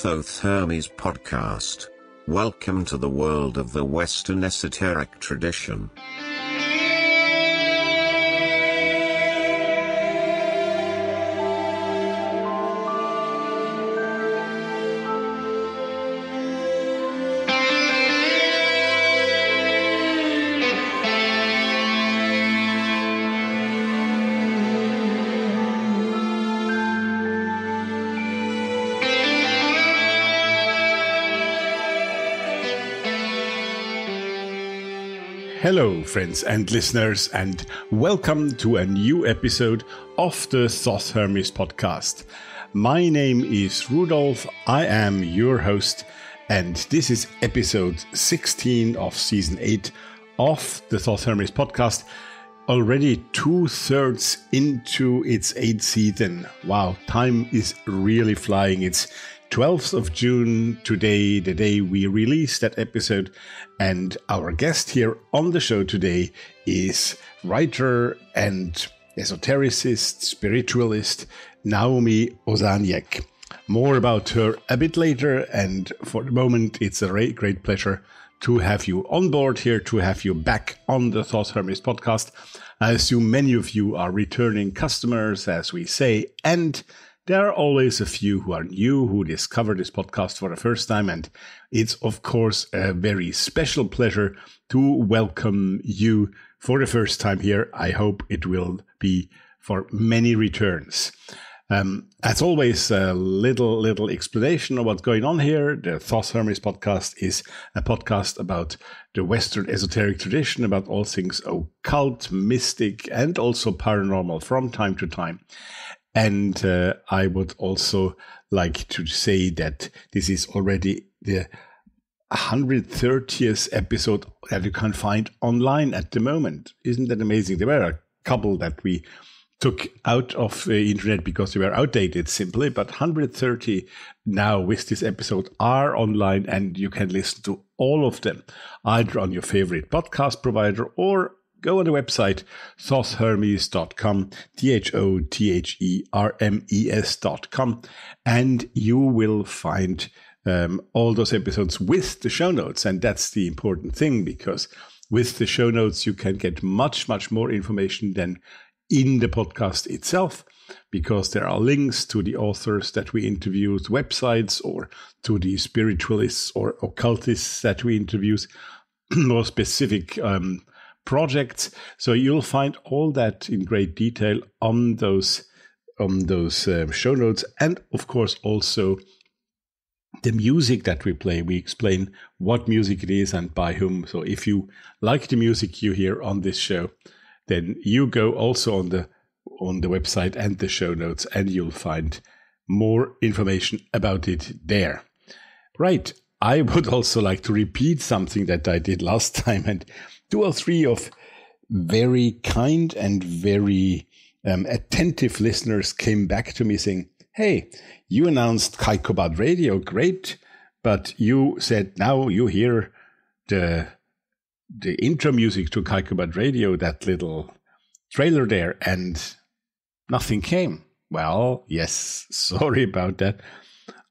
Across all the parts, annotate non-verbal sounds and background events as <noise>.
Thoth Hermes podcast. Welcome to the world of the Western esoteric tradition. Hello, friends and listeners, and welcome to a new episode of the Thoth Hermes podcast. My name is Rudolf, I am your host, and this is episode 16 of season 8 of the Thoth Hermes podcast. Already two thirds into its eighth season. Wow, time is really flying. It's 12th of June, today, the day we release that episode. And our guest here on the show today is writer and esotericist, spiritualist Naomi Ozaniec. More about her a bit later. And for the moment, it's a great pleasure to have you on board here, to have you back on the Thoth Hermes podcast. I assume many of you are returning customers, as we say, and there are always a few who are new who discover this podcast for the first time, and it's of course a very special pleasure to welcome you for the first time here. I hope it will be for many returns. Um, as always, a little little explanation of what's going on here. The Thoth Hermes podcast is a podcast about the Western esoteric tradition, about all things occult, mystic, and also paranormal from time to time. And uh, I would also like to say that this is already the 130th episode that you can find online at the moment. Isn't that amazing? There were a couple that we took out of the internet because they were outdated simply, but 130 now with this episode are online and you can listen to all of them either on your favorite podcast provider or go on the website thothhermes.com, T H O T H E R M E S.com, and you will find um, all those episodes with the show notes. And that's the important thing because with the show notes, you can get much, much more information than in the podcast itself because there are links to the authors that we interviewed, websites, or to the spiritualists or occultists that we interviewed, <clears throat> more specific um, projects. So you'll find all that in great detail on those on those um, show notes, and of course also the music that we play. We explain what music it is and by whom. So if you like the music you hear on this show, then you go also on the on the website and the show notes, and you'll find more information about it there. Right. I would also like to repeat something that I did last <laughs> time, and two or three of very kind and very um, attentive listeners came back to me saying, Hey, you announced Kaikobad Radio, great. But you said now you hear the the intro music to Kaikobad Radio, that little trailer there, and nothing came. Well, yes, <laughs> sorry about that.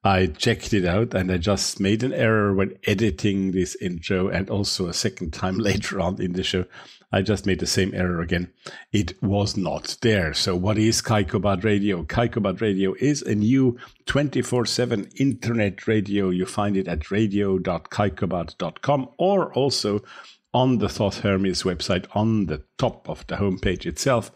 I checked it out and I just made an error when editing this intro and also a second time <laughs> later on in the show. I just made the same error again. It was not there. So what is Kaikobad Radio? Kaikobad Radio is a new 24-7 internet radio. You find it at radio.kaikobad.com or also on the Thoth Hermes website on the top of the homepage itself.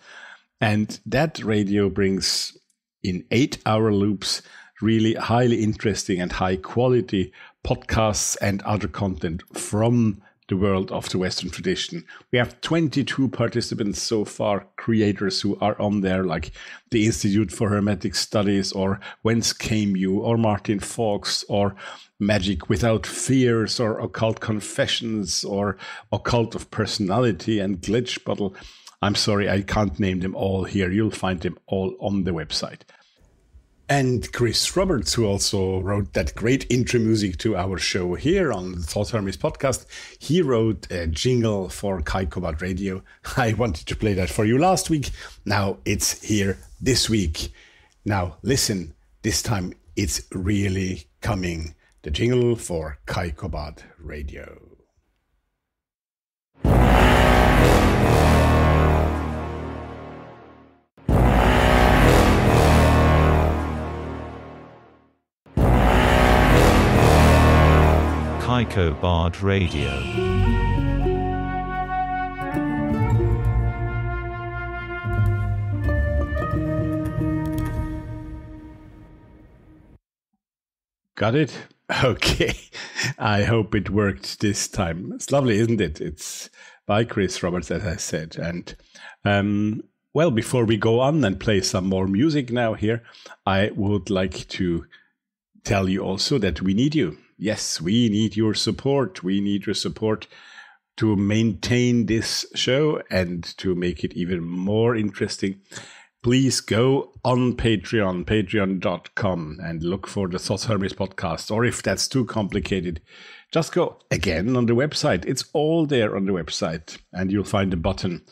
And that radio brings in eight hour loops really highly interesting and high quality podcasts and other content from the world of the Western tradition. We have 22 participants so far, creators who are on there, like the Institute for Hermetic Studies, or Whence Came You, or Martin Fox, or Magic Without Fears, or Occult Confessions, or Occult of Personality and Glitch Bottle. I'm sorry, I can't name them all here. You'll find them all on the website. And Chris Roberts, who also wrote that great intro music to our show here on the Thoth Hermes podcast, he wrote a jingle for Kaikobad Radio. <laughs> I wanted to play that for you last week. Now it's here this week. Now listen, this time it's really coming. The jingle for Kaikobad Radio. Kaikobad Radio. Got it? <laughs> Okay. I hope it worked this time. It's lovely, isn't it? It's by Chris Roberts, as I said. And um, well, before we go on and play some more music now here, I would like to tell you also that we need you. Yes, we need your support. We need your support to maintain this show and to make it even more interesting please go on Patreon, patreon.com, and look for the Thoth Hermes podcast. Or if that's too complicated, just go again on the website. It's all there on the website, and you'll find a button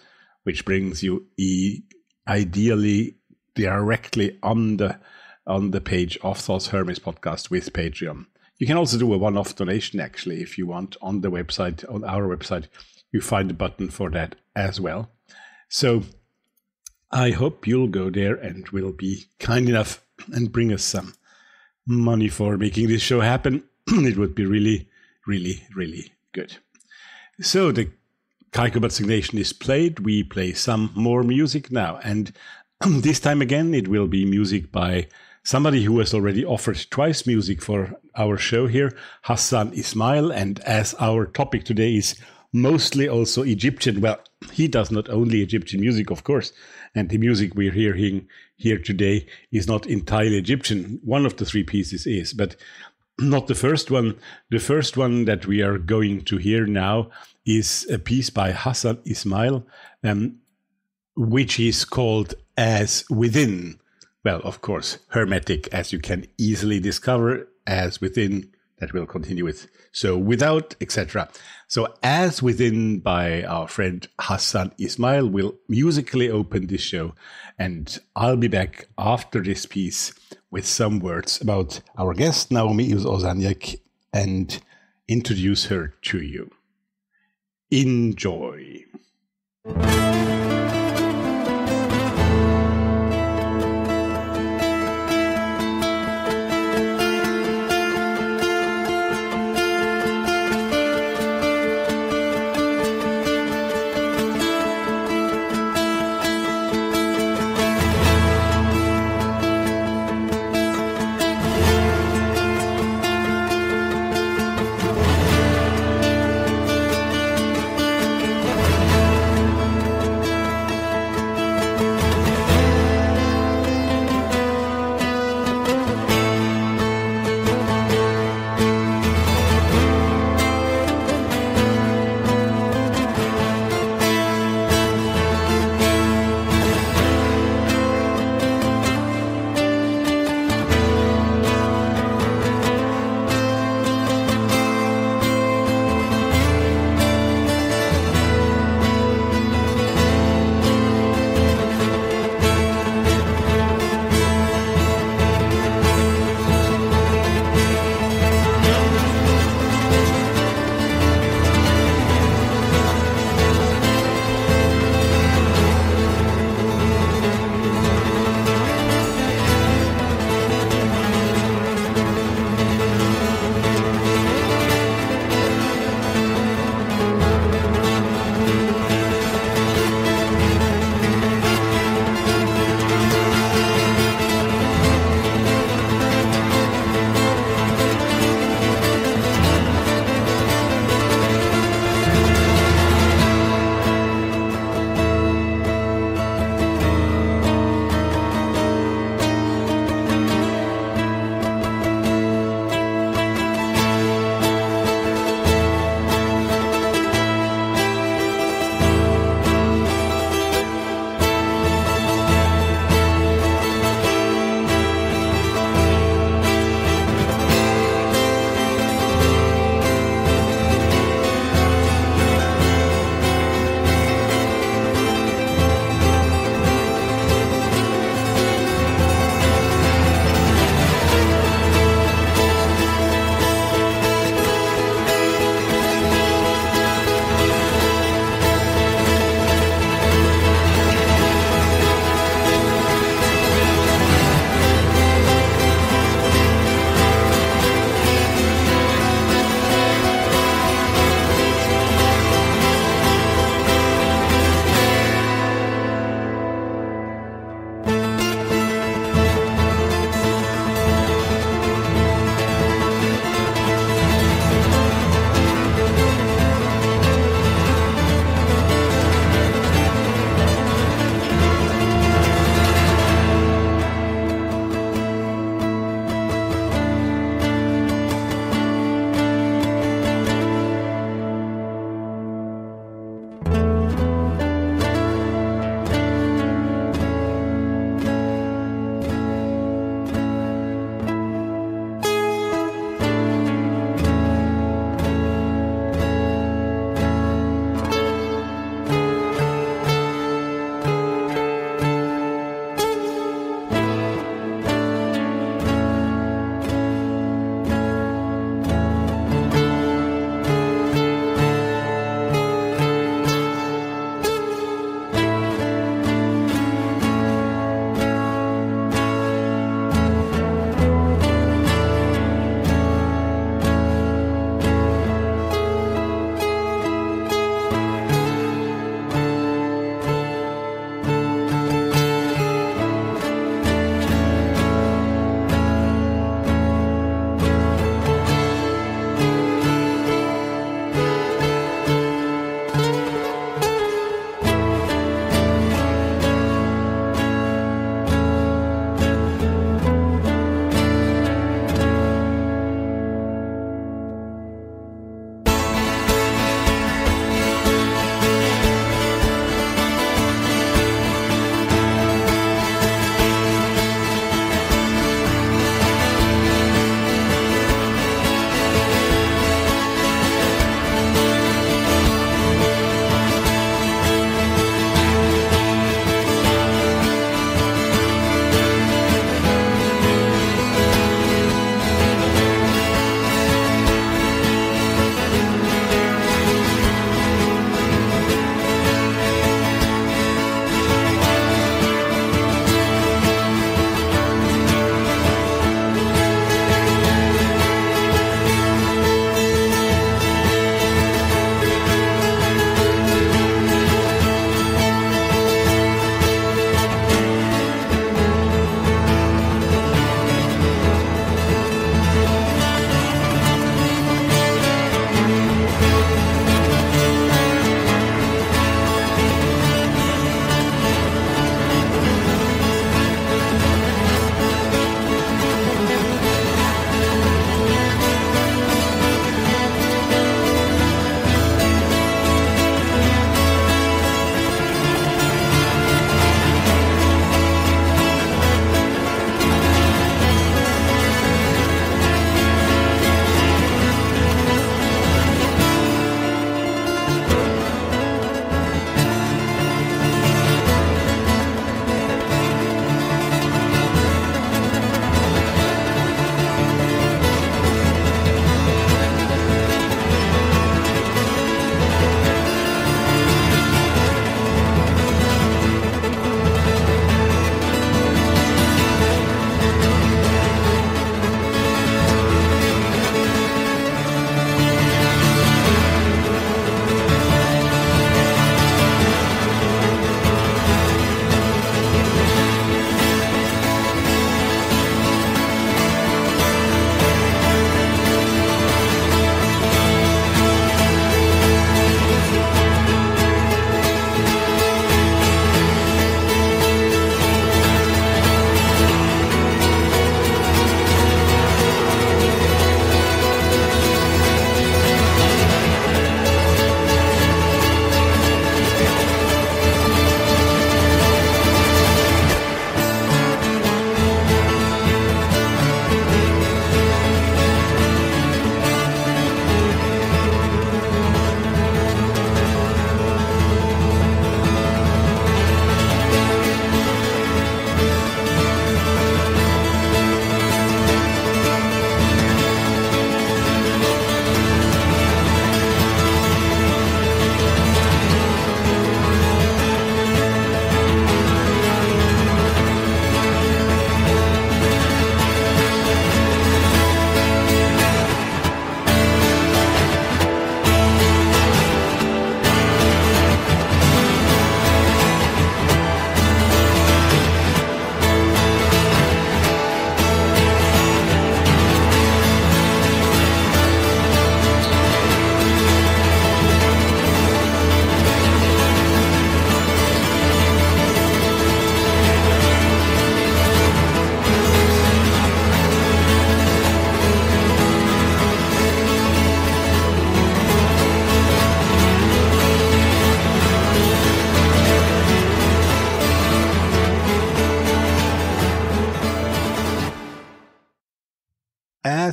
which brings you e- ideally directly on the on the page of Thoth Hermes podcast with Patreon. You can also do a one-off donation actually if you want on the website on our website. You find a button for that as well. So I hope you'll go there and will be kind enough and bring us some money for making this show happen. <clears throat> it would be really, really, really good. So the Kaikobad signation is played. We play some more music now. And <clears throat> this time again, it will be music by somebody who has already offered twice music for our show here, Hassan Ismail. And as our topic today is mostly also Egyptian, well, he does not only Egyptian music, of course, and the music we're hearing here today is not entirely Egyptian. One of the three pieces is, but not the first one. The first one that we are going to hear now is a piece by Hassan Ismail, um, which is called As Within. Well, of course, Hermetic, as you can easily discover, as within that we'll continue with. So without, etc. So as within by our friend Hassan Ismail we'll musically open this show. And I'll be back after this piece with some words about our guest, Naomi Ozaniec, and introduce her to you. Enjoy.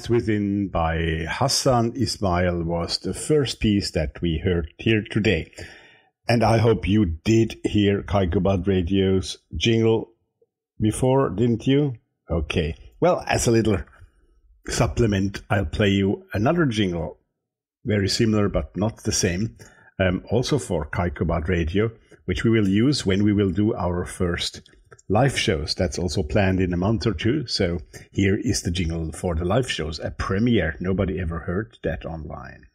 Within by Hassan Ismail was the first piece that we heard here today. And I hope you did hear Kaikobad Radio's jingle before, didn't you? Okay. Well, as a little supplement, I'll play you another jingle, very similar but not the same, um, also for Kaikobad Radio, which we will use when we will do our first live shows. That's also planned in a month or two. So here is the jingle for the live shows, a premiere. Nobody ever heard that online.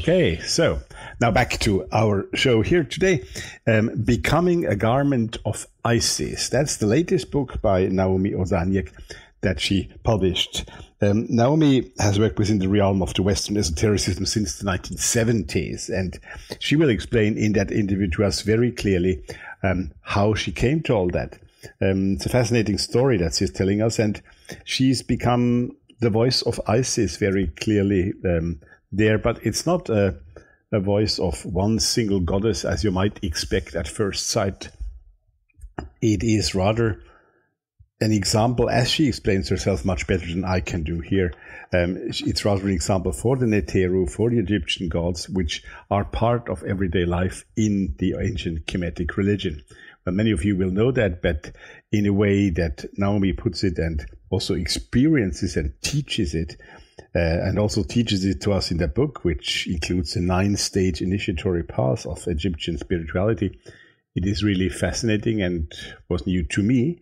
Okay, so now back to our show here today. Um, Becoming a Garment of Isis. That's the latest book by Naomi Ozaniec that she published. Um, Naomi has worked within the realm of the Western esotericism since the 1970s, and she will explain in that interview to us very clearly um, how she came to all that. Um, it's a fascinating story that she's telling us, and she's become the voice of Isis very clearly um, there, but it's not a, a voice of one single goddess as you might expect at first sight. It is rather an example, as she explains herself much better than I can do here. Um, it's rather an example for the Neteru, for the Egyptian gods, which are part of everyday life in the ancient Kemetic religion. Many of you will know that, but in a way that Naomi puts it and also experiences and teaches it, uh, and also teaches it to us in that book, which includes a nine stage initiatory path of Egyptian spirituality. It is really fascinating and was new to me.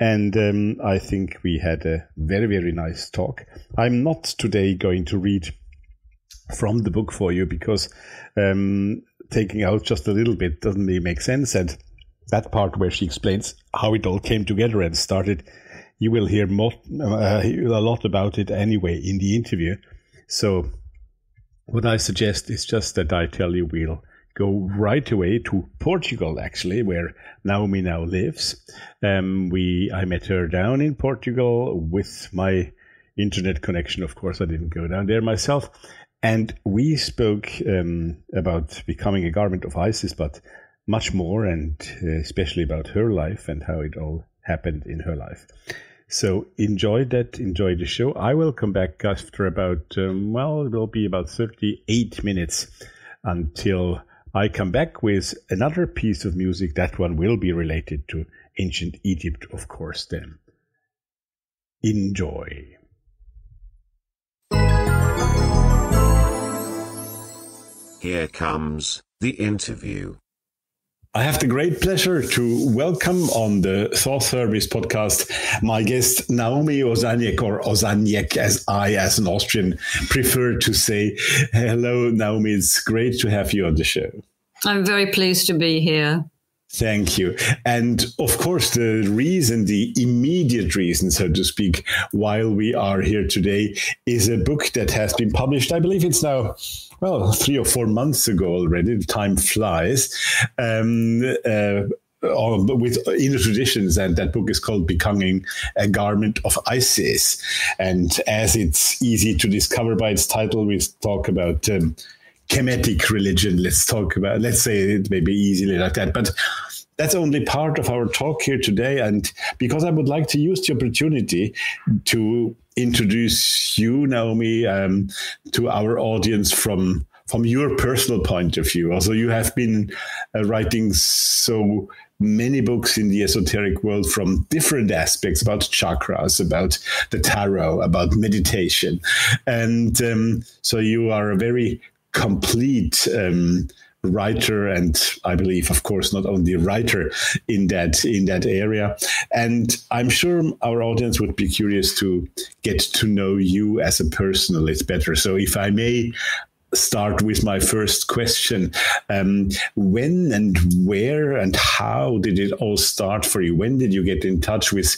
And um, I think we had a very, very nice talk. I'm not today going to read from the book for you because um, taking out just a little bit doesn't really make sense. And that part where she explains how it all came together and started you will hear more, uh, a lot about it anyway in the interview. So, what I suggest is just that I tell you we'll go right away to Portugal, actually, where Naomi now lives. Um, we I met her down in Portugal with my internet connection. Of course, I didn't go down there myself. And we spoke um, about becoming a garment of Isis, but much more, and uh, especially about her life and how it all happened in her life. So enjoy that, enjoy the show. I will come back after about, um, well, it will be about 38 minutes until I come back with another piece of music. That one will be related to ancient Egypt, of course, then. Enjoy. Here comes the interview. I have the great pleasure to welcome on the Thoth Hermes podcast my guest Naomi Ozaniec, or Ozaniak, as I, as an Austrian, prefer to say. Hello, Naomi. It's great to have you on the show. I'm very pleased to be here. Thank you. And of course, the reason, the immediate reason, so to speak, while we are here today is a book that has been published. I believe it's now, well, <laughs> three or four months ago already. Time flies. Um, uh, with inner traditions, and that book is called Becoming a Garment of Isis. And as it's easy to discover by its title, we talk about um, Kemetic religion. Let's talk about, let's say it may be easily like that. But that's only part of our talk here today. And because I would like to use the opportunity to introduce you, Naomi, um, to our audience from from your personal point of view. Also, you have been uh, writing so many books in the esoteric world from different aspects about chakras, about the tarot, about meditation. And um, so you are a very complete um, writer and I believe of course not only writer in that in that area. And I'm sure our audience would be curious to get to know you as a person a little better. So if I may start with my first question um, when and where and how did it all start for you? When did you get in touch with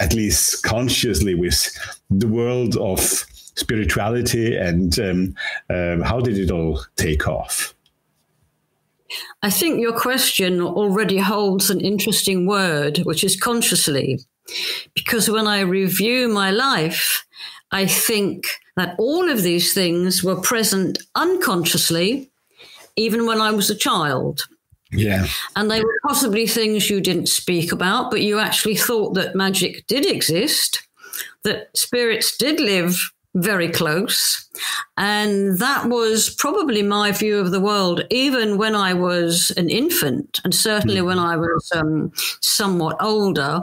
at least consciously, with the world of spirituality, and um, um, how did it all take off? I think your question already holds an interesting word, which is consciously. Because when I review my life, I think that all of these things were present unconsciously, even when I was a child. Yeah. And they were possibly things you didn't speak about, but you actually thought that magic did exist, that spirits did live very close. And that was probably my view of the world, even when I was an infant, and certainly mm. when I was um, somewhat older.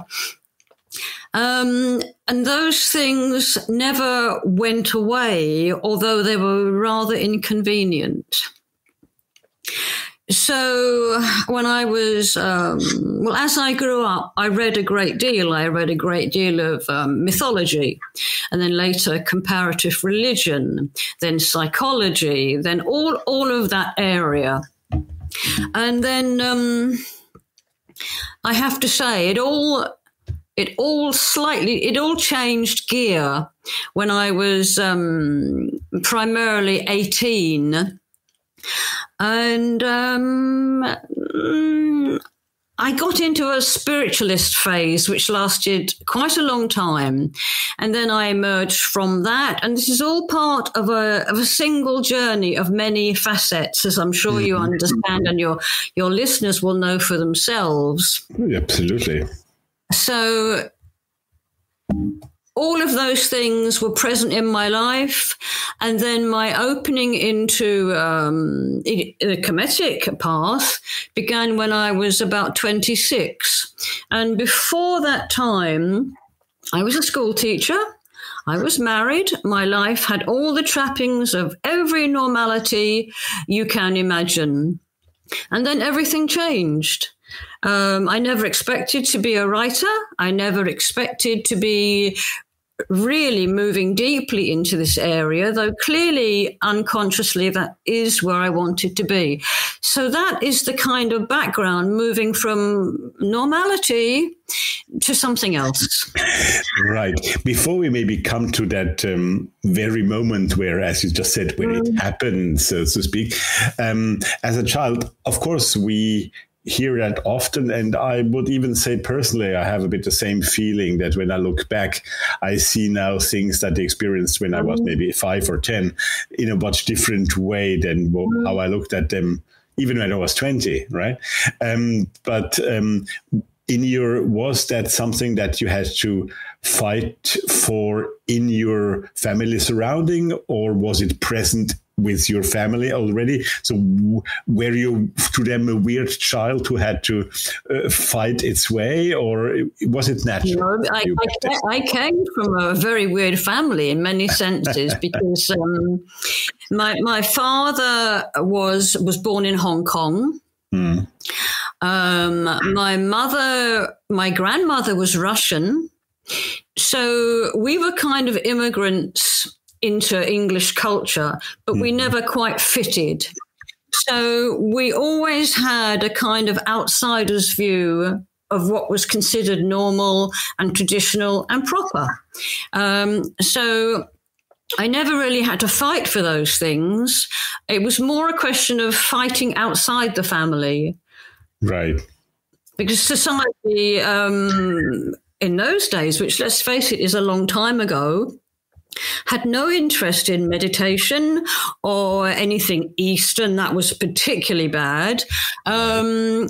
Um, and those things never went away, although they were rather inconvenient. So when I was, um, well, as I grew up, I read a great deal. I read a great deal of um, mythology, and then later comparative religion, then psychology, then all all of that area, and then um, I have to say it all. It all slightly, it all changed gear when I was um, primarily 18 and um, mm, I got into a spiritualist phase, which lasted quite a long time. And then I emerged from that. And this is all part of a, of a single journey of many facets, as I'm sure you mm-hmm. understand and your, your listeners will know for themselves. Absolutely. So all of those things were present in my life. And then my opening into um, the Kemetic path began when I was about 26. And before that time, I was a school teacher. I was married. My life had all the trappings of every normality you can imagine. And then everything changed. Um, I never expected to be a writer. I never expected to be really moving deeply into this area, though clearly unconsciously that is where I wanted to be. So that is the kind of background moving from normality to something else. Right. Before we maybe come to that um, very moment where, as you just said, when mm. it happens, so to speak, um, as a child, of course, we hear that often. And I would even say personally, I have a bit the same feeling that when I look back, I see now things that I experienced when I was mm-hmm. maybe five or 10 in a much different way than mm-hmm. how I looked at them even when I was 20, right? Um, but um, in your, was that something that you had to fight for in your family surrounding, or was it present with your family already. So were you to them a weird child who had to uh, fight its way, or was it natural? No, I, I, I, came from a very weird family in many senses <laughs> because um, my my father was was born in Hong Kong. Mm. Um, my mother, my grandmother was Russian. So we were kind of immigrants into English culture, but mm we never quite fitted. So we always had a kind of outsider's view of what was considered normal and traditional and proper. Um, so I never really had to fight for those things. It was more a question of fighting outside the family. Right. Because society um, in those days, which let's face it is a long time ago, had no interest in meditation or anything Eastern. That was particularly bad. Um,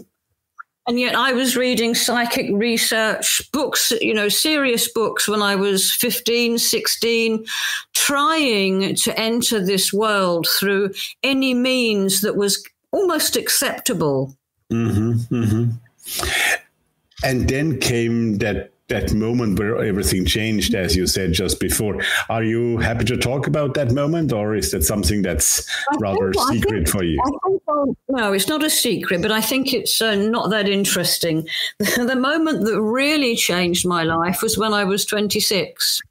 and yet I was reading psychic research books, you know, serious books when I was 15, 16, trying to enter this world through any means that was almost acceptable. Mm-hmm, mm-hmm. And then came that that moment where everything changed, as you said just before. Are you happy to talk about that moment, or is that something that's I rather think, secret think, for you? Think, no, it's not a secret, but I think it's uh, not that interesting. <laughs> the moment that really changed my life was when I was 26.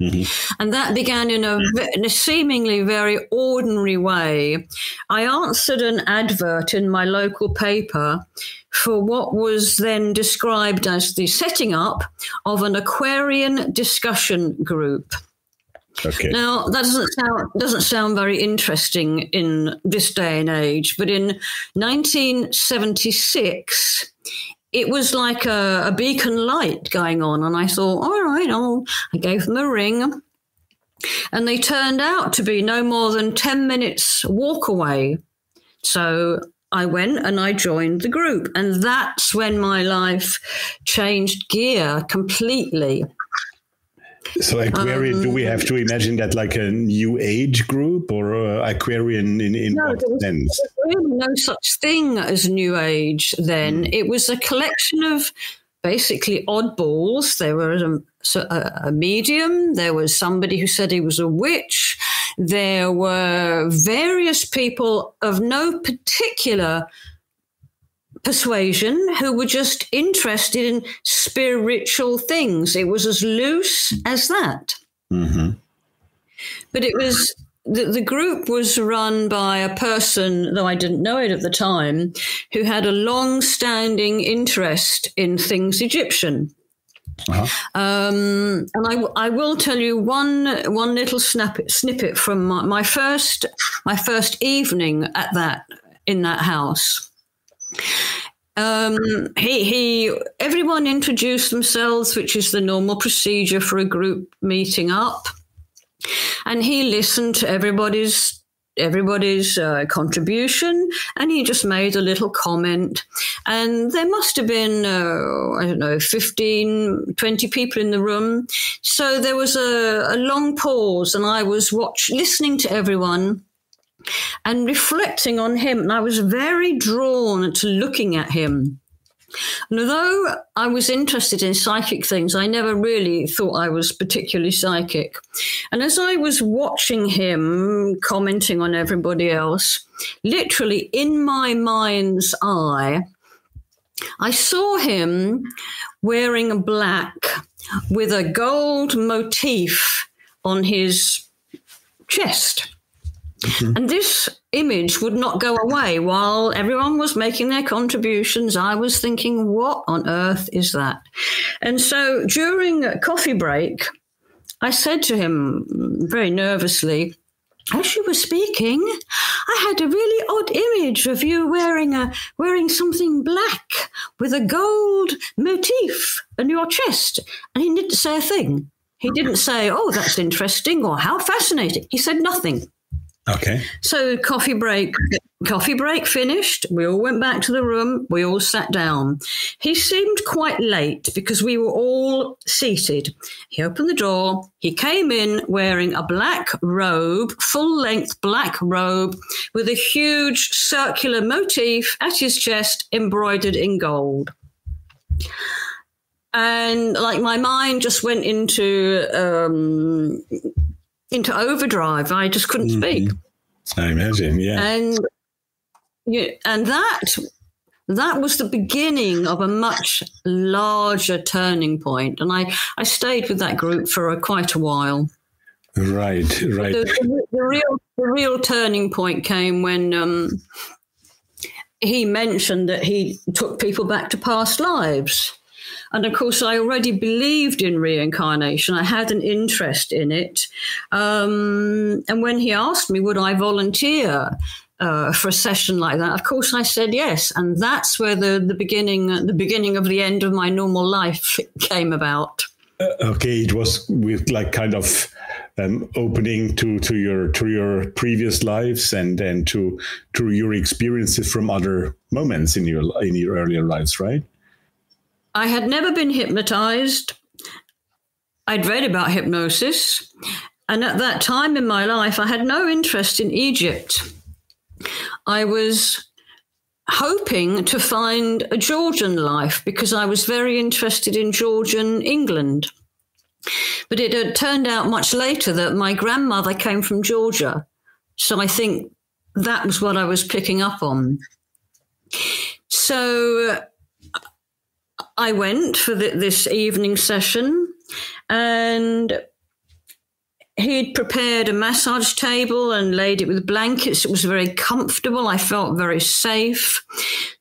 Mm-hmm. And that began in a, mm. in a seemingly very ordinary way. I answered an advert in my local paper for what was then described as the setting up of an Aquarian discussion group. Okay. Now that doesn't sound doesn't sound very interesting in this day and age, but in 1976, it was like a, a beacon light going on, and I thought, all right, I'll, I gave them a ring, and they turned out to be no more than ten minutes walk away. So I went and I joined the group, and that's when my life changed gear completely. So Aquarian, do we have to um, imagine that like a new age group or uh, Aquarian in, in No, what there was, sense? there was really no such thing as New Age then. Hmm. It was a collection of basically oddballs. There was um, a, a, a medium, there was somebody who said he was a witch, there were various people of no particular persuasion who were just interested in spiritual things. It was as loose as that. hmm But it was the, the group was run by a person, though I didn't know it at the time, who had a long standing interest in things Egyptian. Uh-huh. Um, and I, I will tell you one one little snippet snippet from my, my first my first evening at that in that house. Um, he he everyone introduced themselves, which is the normal procedure for a group meeting up, and he listened to everybody's everybody's uh, contribution and he just made a little comment. And there must have been uh, i don't know 15 20 people in the room. So there was a, a long pause and i was watch listening to everyone and reflecting on him and i was very drawn to looking at him and although I was interested in psychic things, I never really thought I was particularly psychic. And as I was watching him commenting on everybody else, literally in my mind's eye, I saw him wearing a black with a gold motif on his chest. Mm-hmm. And this image would not go away while everyone was making their contributions. I was thinking, what on earth is that? And so during coffee break, I said to him very nervously, as you were speaking, I had a really odd image of you wearing a wearing something black with a gold motif on your chest. And he didn't say a thing. He didn't say, Oh, that's interesting or how fascinating. He said nothing. Okay. So coffee break, coffee break finished. We all went back to the room. We all sat down. He seemed quite late because we were all seated. He opened the door. He came in wearing a black robe, full length black robe with a huge circular motif at his chest embroidered in gold. And like my mind just went into um, into overdrive. I just couldn't speak I imagine. Yeah. and yeah, and that that was the beginning of a much larger turning point. point and i i stayed with that group for a, quite a while Right. Right. the, the, the real the real turning point came when um, he mentioned that he took people back to past lives and of course, I already believed in reincarnation. I had an interest in it. Um, and when he asked me, would I volunteer uh, for a session like that? Of course, I said yes. And that's where the, the beginning, the beginning of the end of my normal life <laughs> came about. okay it was with like kind of um, opening to to your to your previous lives and and to to your experiences from other moments in your in your earlier lives right I had never been hypnotized. I'd read about hypnosis. And at that time in my life, I had no interest in Egypt. I was hoping to find a Georgian life because I was very interested in Georgian England. But it had turned out much later that my grandmother came from Georgia. So I think that was what I was picking up on. So I went for the, this evening session, and he'd prepared a massage table and laid it with blankets. It was very comfortable. I felt very safe.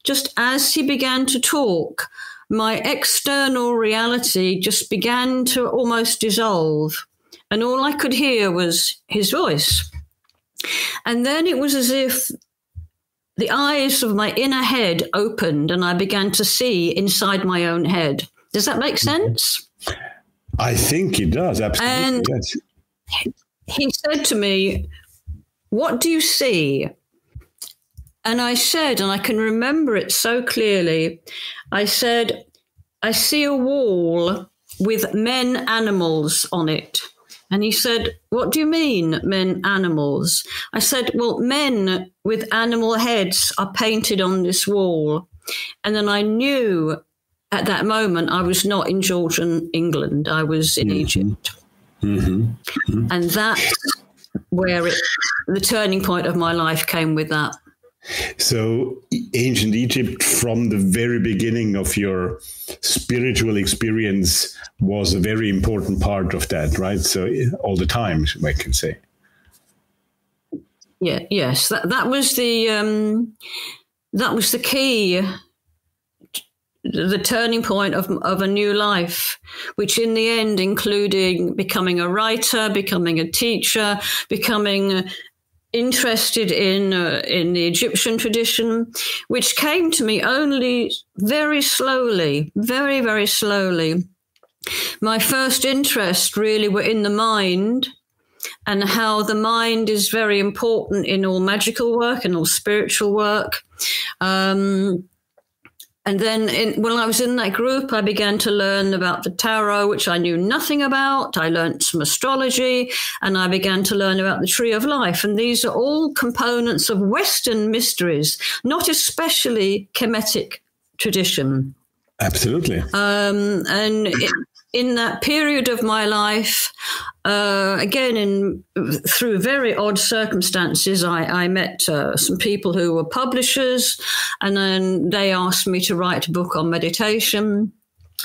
Just as he began to talk, my external reality just began to almost dissolve. And all I could hear was his voice. And then it was as if the eyes of my inner head opened and I began to see inside my own head. Does that make mm-hmm. sense? I think it does, absolutely. And yes. he said to me, What do you see? And I said, and I can remember it so clearly, I said, I see a wall with men animals on it. And he said, What do you mean, men animals? I said, Well, men with animal heads are painted on this wall. And then I knew at that moment I was not in Georgian England, I was in mm-hmm. Egypt. Mm-hmm. Mm-hmm. And that's where it, the turning point of my life came with that. So, ancient Egypt, from the very beginning of your spiritual experience, was a very important part of that, right? So, all the time, I can say. Yeah, yes, that that was the um, that was the key, the turning point of of a new life, which in the end including becoming a writer, becoming a teacher, becoming interested in uh, in the Egyptian tradition, which came to me only very slowly, very very slowly. My first interest really were in the mind and how the mind is very important in all magical work and all spiritual work. Um, and then in, when I was in that group, I began to learn about the tarot, which I knew nothing about. I learned some astrology and I began to learn about the tree of life. And these are all components of Western mysteries, not especially Kemetic tradition. Absolutely. Um, and it, in that period of my life, uh, again, in through very odd circumstances, I, I met uh, some people who were publishers, and then they asked me to write a book on meditation.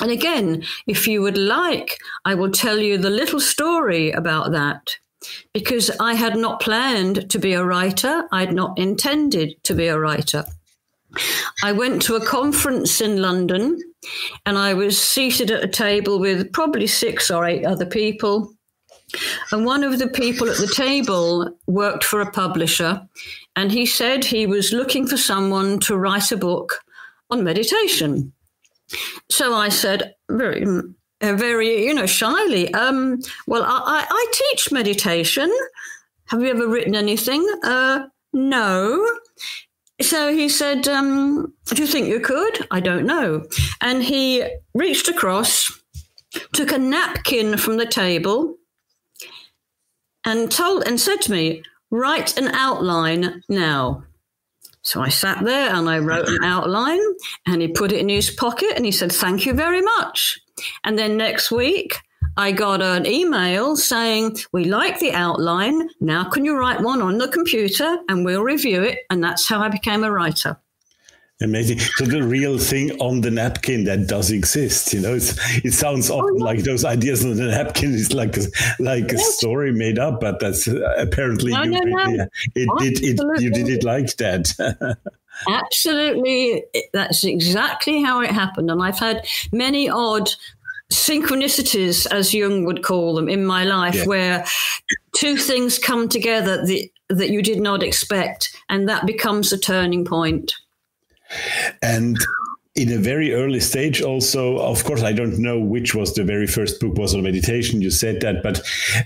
And again, if you would like, I will tell you the little story about that. Because I had not planned to be a writer, I had not intended to be a writer. I went to a conference in London and I was seated at a table with probably six or eight other people. And one of the people at the table worked for a publisher, and he said he was looking for someone to write a book on meditation. So I said, very, uh, very, you know, shyly, um, "Well, I, I, teach meditation. Have you ever written anything?" Uh, no. So he said, um, Do you think you could? I don't know. And he reached across, took a napkin from the table, and told and said to me, Write an outline now. So I sat there and I wrote an outline and he put it in his pocket and he said, Thank you very much. And then next week, I got an email saying, We like the outline. Now, can you write one on the computer and we'll review it? And that's how I became a writer. Amazing. So the real thing on the napkin that does exist, you know, it's, it sounds often oh, like those ideas on the napkin is like a, like a story made up, but that's uh, apparently no, you, no, no. Yeah, it did it you did it like that. <laughs> Absolutely, that's exactly how it happened, and I've had many odd synchronicities, as Jung would call them, in my life, yeah. where two things come together that, that you did not expect, and that becomes a turning point. And in a very early stage also of course i don't know which was the very first book was on meditation you said that but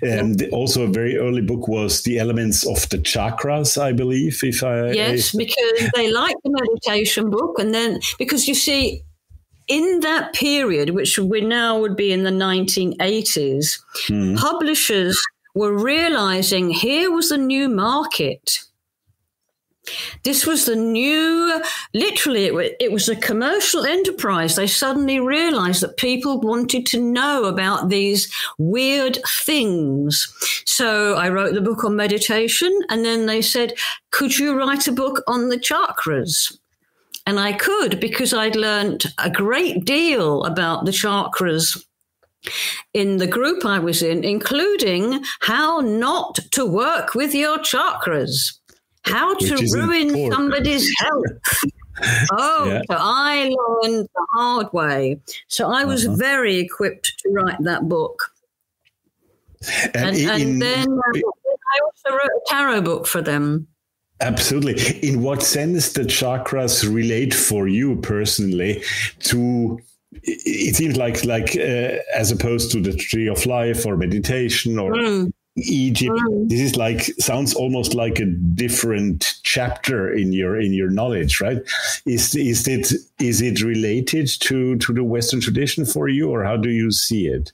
um, the, also a very early book was the elements of the chakras i believe if i yes because they like the meditation book and then because you see in that period, which we now would be in the 1980s, mm. publishers were realizing here was a new market. This was the new, literally, it, it was a commercial enterprise. They suddenly realized that people wanted to know about these weird things. So I wrote the book on meditation, and then they said, Could you write a book on the chakras? And I could because I'd learned a great deal about the chakras in the group I was in, including how not to work with your chakras, how to ruin important. somebody's health. <laughs> oh, yeah. so I learned the hard way. So I was uh-huh. very equipped to write that book. And, and, in, and then uh, I also wrote a tarot book for them. Absolutely. In what sense the chakras relate for you personally to it seems like like uh, as opposed to the tree of life or meditation or mm. Egypt mm. this is like sounds almost like a different chapter in your in your knowledge right is is it is it related to to the western tradition for you or how do you see it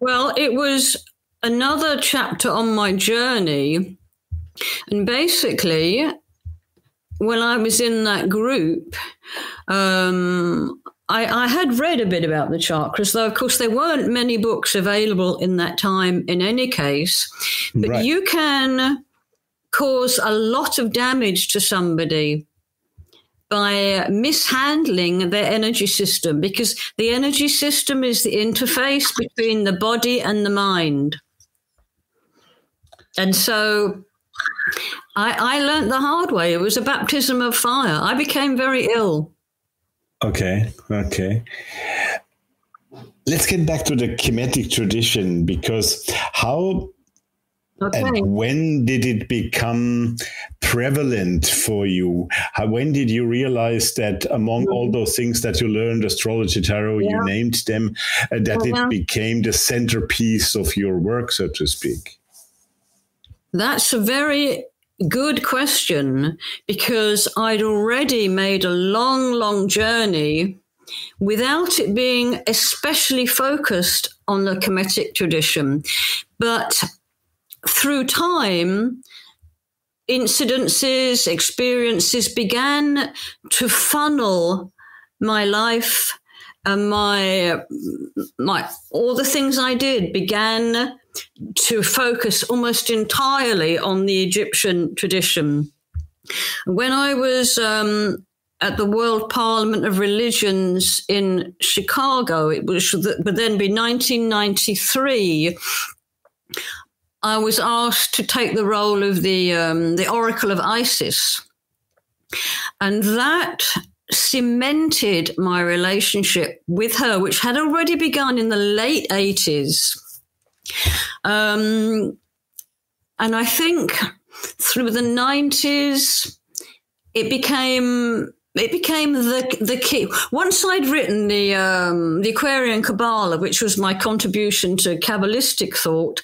well it was another chapter on my journey and basically when I was in that group, um, I, I, had read a bit about the chakras, though, of course, there weren't many books available in that time in any case. But right. you can cause a lot of damage to somebody by mishandling their energy system because the energy system is the interface between the body and the mind. And so I, I learned the hard way. It was a baptism of fire. I became very ill. Okay, okay. Let's get back to the Kemetic tradition because how Okay. And when did it become prevalent for you? How, when did you realize that among mm-hmm. all those things that you learned, astrology, tarot, yeah. you named them, uh, that it uh-huh. became the centerpiece of your work, so to speak? That's a very good question because I'd already made a long, long journey without it being especially focused on the Kemetic tradition. But through time, incidences, experiences began to funnel my life and my my all the things I did began to focus almost entirely on the Egyptian tradition. When I was um, at the World Parliament of Religions in Chicago, it was would then be 1993. I was asked to take the role of the um, the Oracle of Isis, and that cemented my relationship with her, which had already begun in the late 80s. Um, and I think through the 90s, it became it became the the key. Once I'd written the um, the Aquarian Kabbalah, which was my contribution to Kabbalistic thought,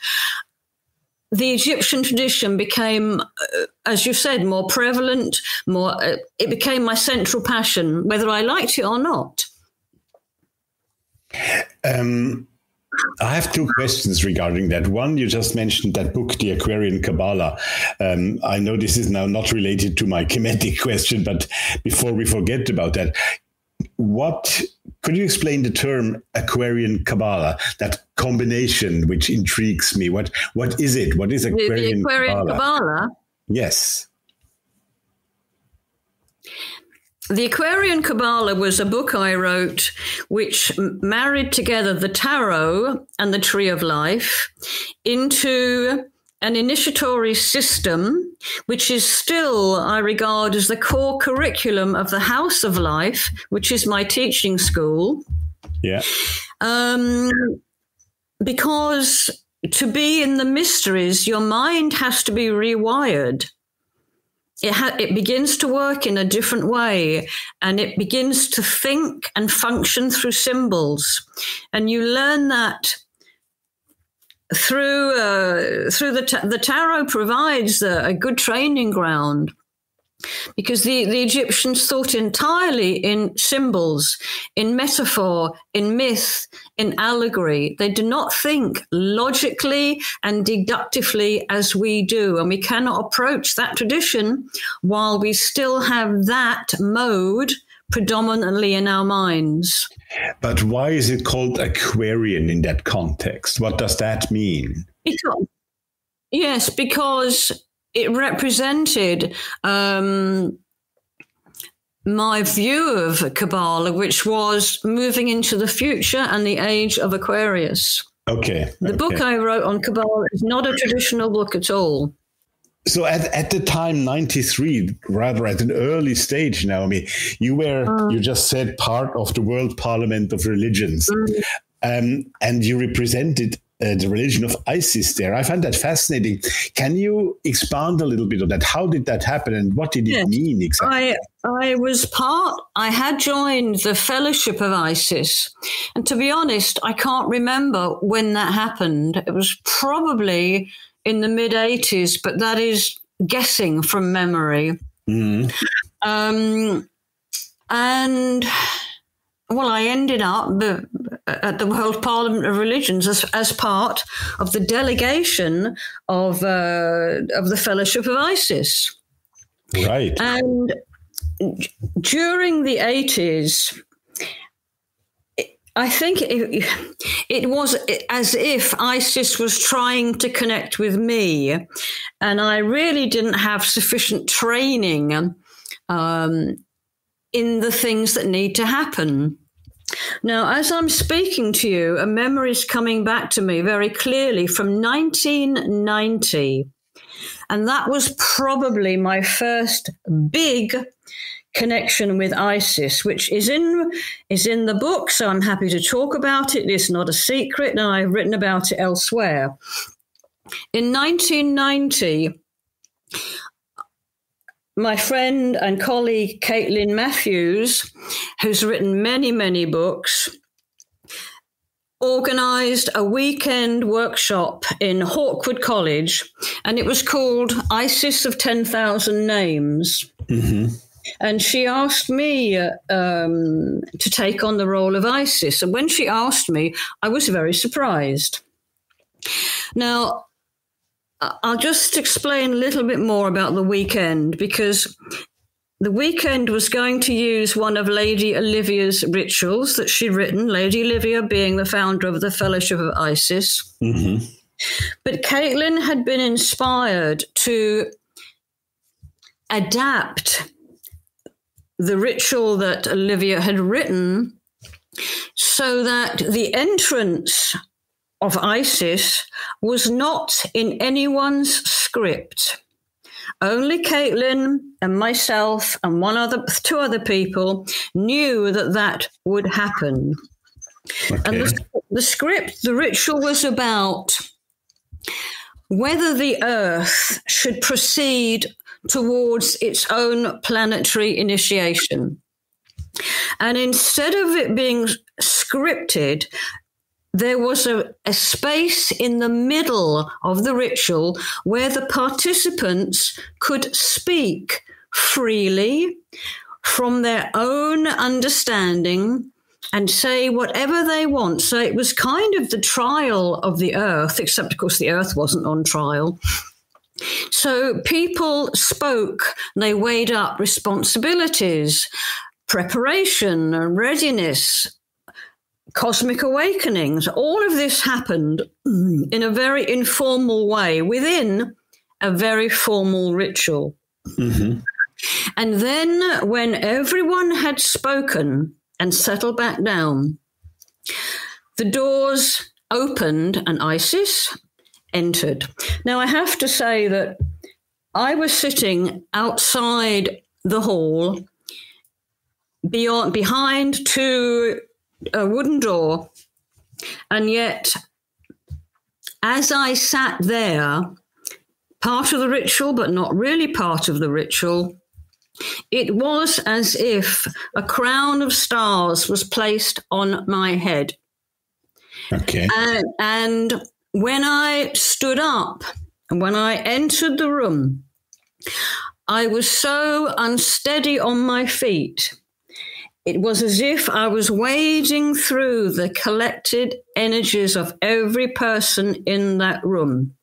the Egyptian tradition became, uh, as you said, more prevalent. More, uh, it became my central passion, whether I liked it or not. Um, I have two questions regarding that. One, you just mentioned that book, The Aquarian Kabbalah. Um, I know this is now not related to my <laughs> Kemetic question, but before we forget about that, what could you explain the term Aquarian Kabbalah? That combination which intrigues me. What what is it? What is Aquarian, the, the Aquarian Kabbalah? Kabbalah? Yes. The Aquarian Kabbalah was a book I wrote which married together the tarot and the tree of life into an initiatory system, which is still, I regard, as the core curriculum of the House of Life, which is my teaching school. Yeah. Um, because to be in the mysteries, your mind has to be rewired it, ha- it begins to work in a different way and it begins to think and function through symbols. And you learn that through uh, through the, ta- the tarot provides a, a good training ground because the, the Egyptians thought entirely in symbols, in metaphor, in myth, in allegory. They do not think logically and deductively as we do. And we cannot approach that tradition while we still have that mode predominantly in our minds. But why is it called Aquarian in that context? What does that mean? Because, yes, because it represented um, my view of Kabbalah, which was moving into the future and the age of Aquarius. Okay. The okay. book I wrote on Kabbalah is not a traditional book at all. So at, at the time, 93, rather at an early stage, Naomi, you were, Mm. you just said, part of the World Parliament of Religions. Mm. Um, and you represented uh, the religion of ISIS there. I find that fascinating. Can you expand a little bit on that? How did that happen and what did it mean exactly? I I was part. I had joined the Fellowship of ISIS, and to be honest, I can't remember when that happened. It was probably in the mid '80s, but that is guessing from memory. Mhm. Um, and well, I ended up at the World Parliament of Religions as, as part of the delegation of uh, of the Fellowship of ISIS. Right. And during the 80s, I think it, it was as if ISIS was trying to connect with me, and I really didn't have sufficient training um, in the things that need to happen. Now, as I'm speaking to you, a memory is coming back to me very clearly from 1990. And that was probably my first big connection with ISIS, which is in is in the book. So I'm happy to talk about it. It's not a secret, and I've written about it elsewhere. In 1990, my friend and colleague Caitlin Matthews, who's written many, many books, organized a weekend workshop in Hawkwood College, and it was called ISIS of 10,000 Names. Mm-hmm. And she asked me uh, um, to take on the role of ISIS. And when she asked me, I was very surprised. Now, I'll just explain a little bit more about the weekend because the weekend was going to use one of Lady Olivia's rituals that she'd written, Lady Olivia being the founder of the Fellowship of Isis. Mhm. But Caitlin had been inspired to adapt the ritual that Olivia had written so that the entrance of Isis was not in anyone's script. Only Caitlin and myself and one other, two other people knew that that would happen. And the, the script, the ritual was about whether the Earth should proceed towards its own planetary initiation. And instead of it being scripted, there was a, a space in the middle of the ritual where the participants could speak freely from their own understanding and say whatever they want. So it was kind of the trial of the earth, except, of course, the earth wasn't on trial. So people spoke, they weighed up responsibilities, preparation, and readiness, cosmic awakenings. All of this happened in a very informal way within a very formal ritual. Mhm. And then, when everyone had spoken and settled back down, the doors opened and Isis entered. Now, I have to say that I was sitting outside the hall, beyond, behind to a wooden door, and yet, as I sat there, part of the ritual, but not really part of the ritual, it was as if a crown of stars was placed on my head. Okay. And, and when I stood up and when I entered the room, I was so unsteady on my feet. It was as if I was wading through the collected energies of every person in that room.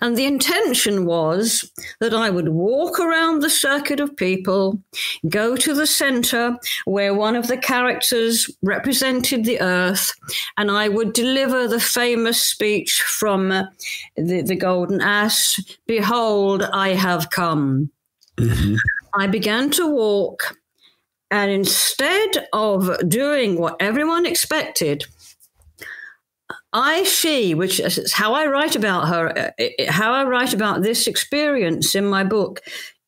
And the intention was that I would walk around the circuit of people, go to the center where one of the characters represented the earth, and I would deliver the famous speech from the, the Golden Ass Behold, I have come. Mm-hmm. I began to walk, and instead of doing what everyone expected, I, she, which is how I write about her, uh, how I write about this experience in my book,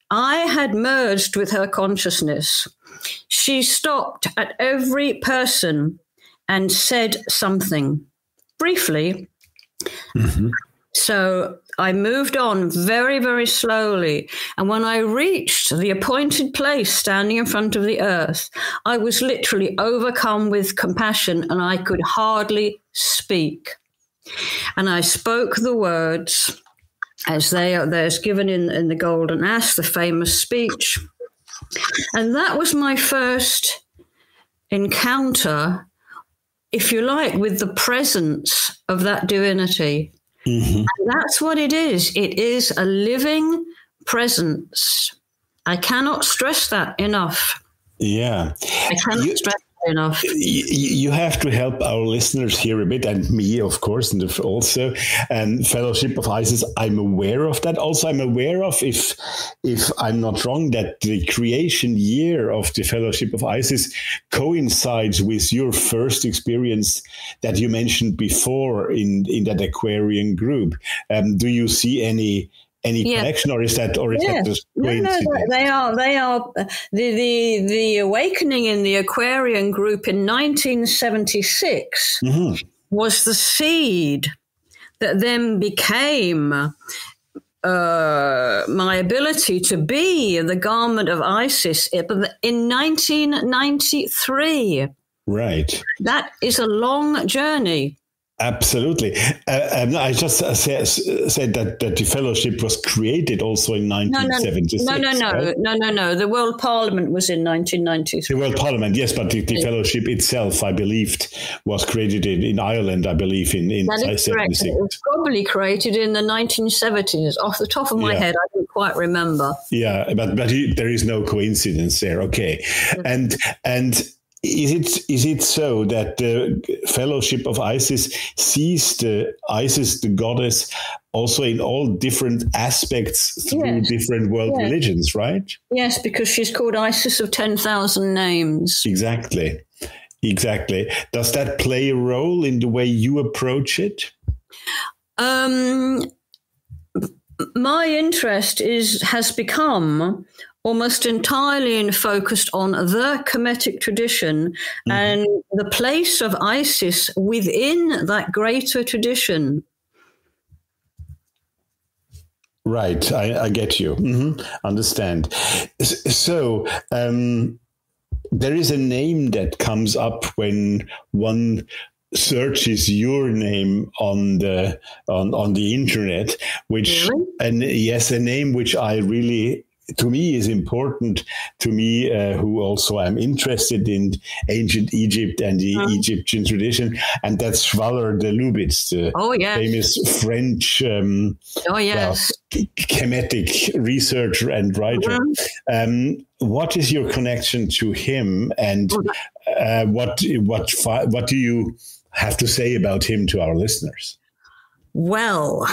I had merged with her consciousness. She stopped at every person and said something briefly. Mm-hmm. So I moved on very, very slowly. And when I reached the appointed place standing in front of the earth, I was literally overcome with compassion and I could hardly speak. And I spoke the words as they are there's given in, in the Golden Ass, the famous speech. And that was my first encounter, if you like, with the presence of that divinity. Mm-hmm. that's what it is. It is a living presence. I cannot stress that enough. Yeah. I cannot you, stress enough. You have to help our listeners here a bit, and me, of course, and also. And Fellowship of Isis, I'm aware of that. Also, I'm aware of, if if I'm not wrong, that the creation year of the Fellowship of Isis coincides with your first experience that you mentioned before in in that Aquarian group. Um, do you see any any yeah. connection, or is that or is that just no, no, they are they are the the the awakening in the Aquarian group in 1976 mm-hmm. was the seed that then became uh, my ability to be the garment of Isis in 1993. Right. That is a long journey. Absolutely. Uh, um, I just uh, say, said that, that the fellowship was created also in 1976. No, no, no, right? no, no, no. The World Parliament was in 1993. The World Parliament, yes, but the, the fellowship itself, I believed, was created in, in Ireland, I believe, in, in that is Correct. It was probably created in the 1970s. Off the top of my yeah. head, I don't quite remember. Yeah, but, but there is no coincidence there. Okay. And, and, is it is it so that the Fellowship of Isis sees the Isis, the goddess, also in all different aspects through yes. different world yes. religions, right? Yes, because she's called Isis of ten thousand names. Exactly, exactly. Does that play a role in the way you approach it? Um, my interest is has become almost entirely focused on the Kemetic tradition mm-hmm. and the place of Isis within that greater tradition. Right, I, I get you. Mm-hmm. Understand. So, um, there is a name that comes up when one searches your name on the on on the internet which really? and yes a name which i really to me is important to me uh, who also am interested in ancient Egypt and the mm. Egyptian tradition and that's Schwaller de Lubicz the oh, yes. famous French um, oh yes well, Kemetic researcher and writer mm. um, what is your connection to him and uh, what what what do you have to say about him to our listeners well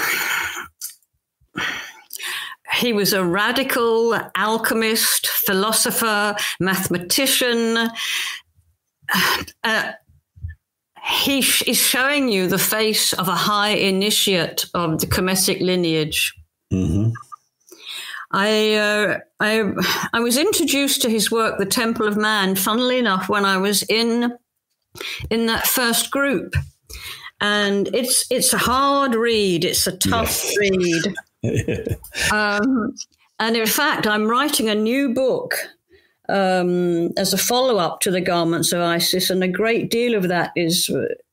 he was a radical alchemist, philosopher, mathematician. Uh, he sh- is showing you the face of a high initiate of the Kemetic lineage. Mm-hmm. I, uh, I, I was introduced to his work, The Temple of Man, funnily enough, when I was in, in that first group. And it's, it's a hard read, it's a tough yes. read. Um, and in fact, I'm writing a new book um, as a follow up to the Garments of Isis, and a great deal of that is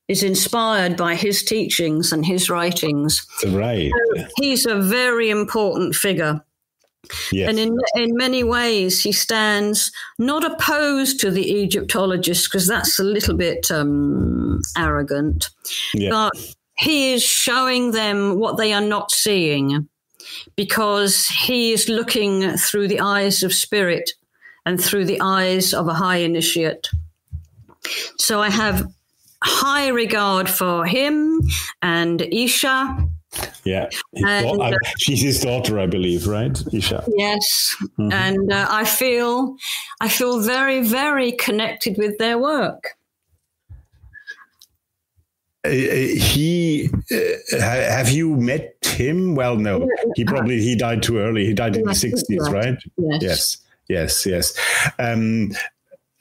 is inspired by his teachings and his writings. Right. So he's a very important figure. Yes. And in in many ways, he stands not opposed to the Egyptologists because that's a little bit um, arrogant, yeah. but he is showing them what they are not seeing because he is looking through the eyes of spirit and through the eyes of a high initiate. So I have high regard for him and Isha Yeah, And, uh, <laughs> she's his daughter, I believe, right, Isha? Yes, Mm-hmm. and uh, I feel I feel very very connected with their work. Uh, he uh, ha- have you met him? Well, no, he probably he died too early. He died in the sixties, yes, right? yes. yes, yes, yes. Um,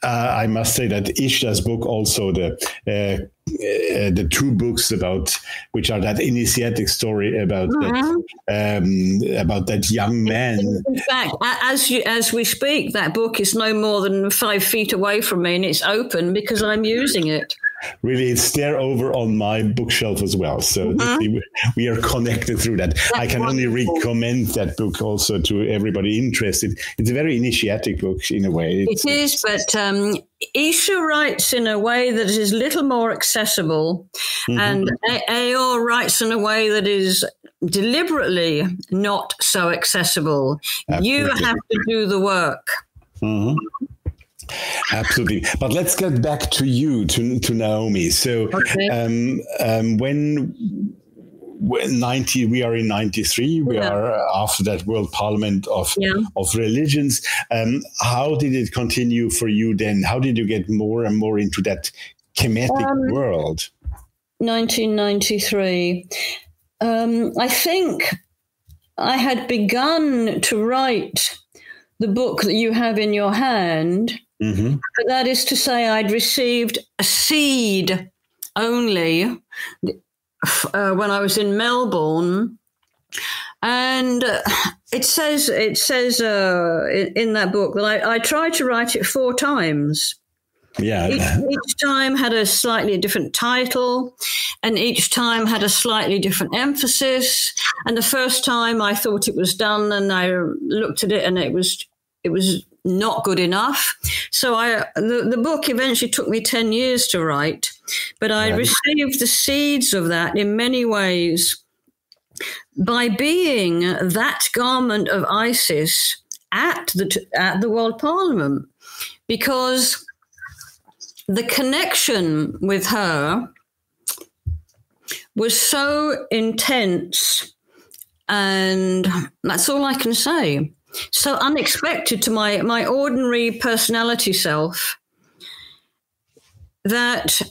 uh, I must say that Ishta's book, also the uh, uh, the two books about which are that initiatic story about that, um, about that young man. In fact, as you, as we speak, that book is no more than five feet away from me, and it's open because I'm using it. Really, it's there over on my bookshelf as well. So mm-hmm. we- we are connected through that. I can only recommend that book also to everybody interested. It's a very initiatic book in a way. It's, It is, but um, Isha writes in a way that is little more accessible, mm-hmm. and Aor writes in a way that is deliberately not so accessible. You have to do the work. Mm-hmm. Absolutely. But let's get back to you, to, to Naomi. So, Okay. um, um, when, when 90, we are in 93, we Yeah. are after that World Parliament of, Yeah. of Religions. Um, how did it continue for you then? How did you get more and more into that Kemetic Um, world? 1993. Um, I think I had begun to write the book that you have in your hand, hmm but that is to say, I'd received a seed only uh, when I was in Melbourne. And uh, it says it says uh, in, in that book that I, I tried to write it four times. Yeah. Each, each time had a slightly different title, and each time had a slightly different emphasis. And the first time I thought it was done, and I looked at it, and it was it was not good enough. So I the, the book eventually took me ten years to write, but I Right. received the seeds of that in many ways by being that garment of Isis at the at the World Parliament, because the connection with her was so intense and that's all I can say. So unexpected to my my ordinary personality self that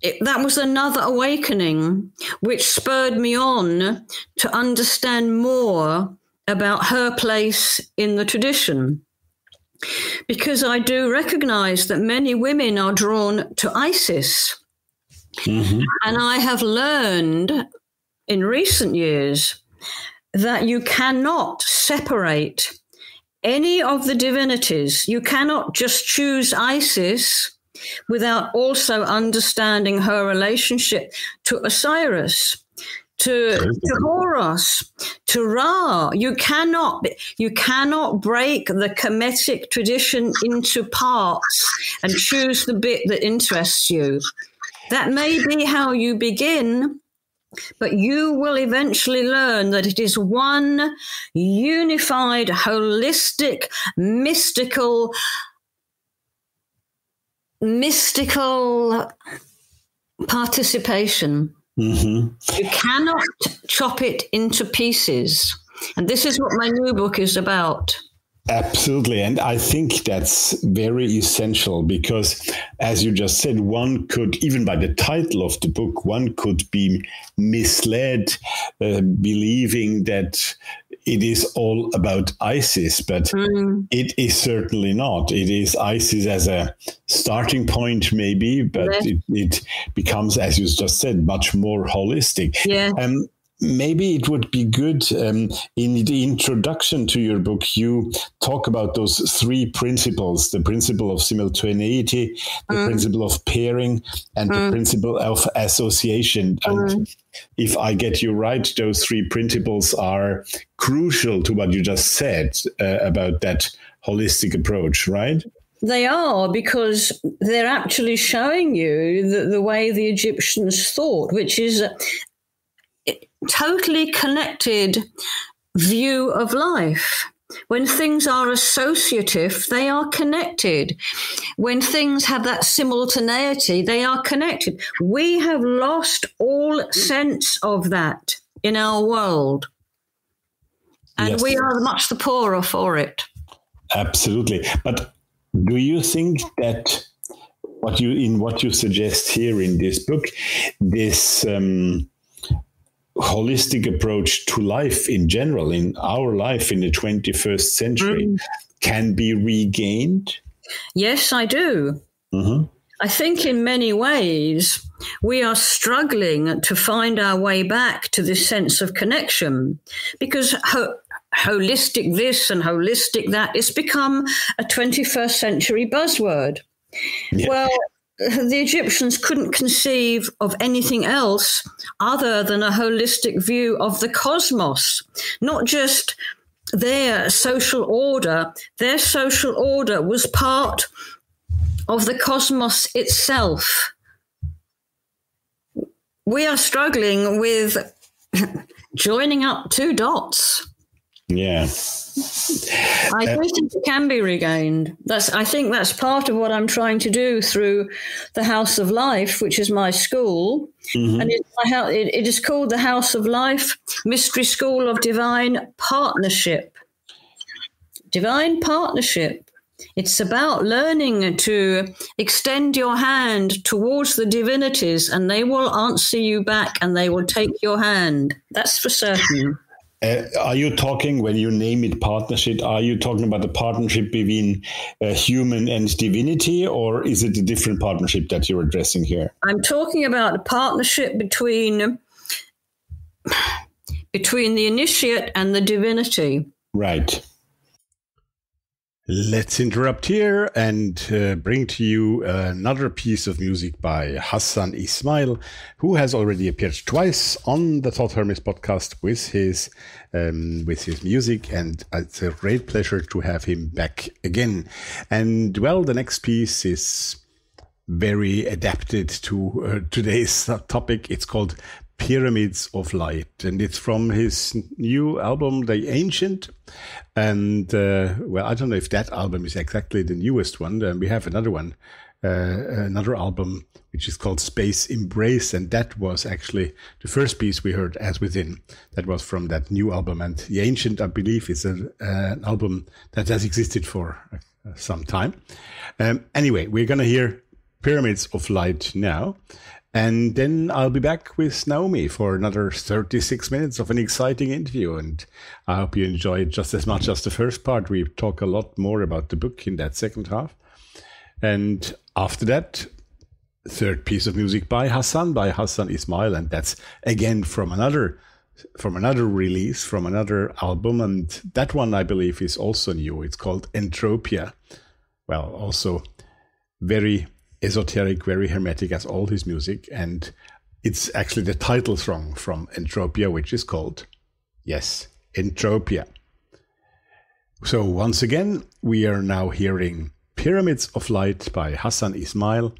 it, that was another awakening which spurred me on to understand more about her place in the tradition because I do recognize that many women are drawn to ISIS. Mhm. And I have learned in recent years that you cannot separate any of the divinities. You cannot just choose Isis without also understanding her relationship to Osiris. To, to Horus, to Ra, you cannot you cannot break the Kemetic tradition into parts and choose the bit that interests you. That may be how you begin, but you will eventually learn that it is one unified, holistic, mystical, mystical participation. Mhm. You cannot chop it into pieces. And this is what my new book is about. Absolutely. And I think that's very essential because, as you just said, one could, even by the title of the book, one could be misled, uh, believing that it is all about ISIS, but it is certainly not. It is ISIS as a starting point, maybe, but Yes. it, it becomes, as you just said, much more holistic. Yeah. Um, maybe it would be good um, in the introduction to your book you talk about those three principles the principle of simultaneity the principle of pairing and the principle of association. And if i get you right those three principles are crucial to what you just said uh, about that holistic approach right? They are because they're actually showing you the, the way the Egyptians thought, which is totally connected view of life. When things are associative, they are connected. When things have that simultaneity, they are connected. We have lost all sense of that. in our world. And Yes. we are much the poorer for it. Absolutely. But do you think that what you in what you suggest here in this book, this um, holistic approach to life in general, in our life in the 21st century, can be regained? Yes, I do. Mhm. I think in many ways we are struggling to find our way back to this sense of connection because ho- holistic this and holistic that it's become a 21st century buzzword. Yeah. Well, <laughs> the Egyptians couldn't conceive of anything else other than a holistic view of the cosmos, not just their social order. Their social order was part of the cosmos itself. We are struggling with <laughs> joining up two dots. Yeah. I do think it can be regained. That's I think that's part of what I'm trying to do through the House of Life, which is my school, mm-hmm. and it's my hou- it, it is called the House of Life Mystery School of Divine Partnership. Divine partnership. It's about learning to extend your hand towards the divinities, and they will answer you back, and they will take your hand. That's for certain. Uh, are you talking when you name it partnership? Are you talking about the partnership between uh, human and divinity, or is it a different partnership that you're addressing here? I'm talking about a partnership between between the initiate and the divinity. Right. Let's interrupt here and uh, bring to you another piece of music by Hassan Ismail, who has already appeared twice on the Thoth Hermes podcast with his um, with his music, and it's a great pleasure to have him back again. And well, the next piece is very adapted to uh, today's <laughs> topic. It's called Pyramids of Light, and it's from his new album, The Ancient. And uh, well, I don't know if that album is exactly the newest one. And we have another one, uh, another album which is called Space Embrace, and that was actually the first piece we heard, As Within. That was from that new album, and The Ancient, I believe, is a, uh, an album that has existed for uh, some time. Um, anyway, we're gonna hear Pyramids of Light now. And then I'll be back with Naomi for another 36 minutes of an exciting interview. And I hope you enjoy it just as much as the first part. We talk a lot more about the book in that second half. And after that, third piece of music by Hassan, by Hassan Ismail. And that's again from another from another release, from another album. And that one I believe is also new. It's called Entropia. Well, also very esoteric, very hermetic as all his music. And it's actually the title song from Entropia, which is called, yes, Entropia. So once again, we are now hearing Pyramids of Light by Hassan Ismail.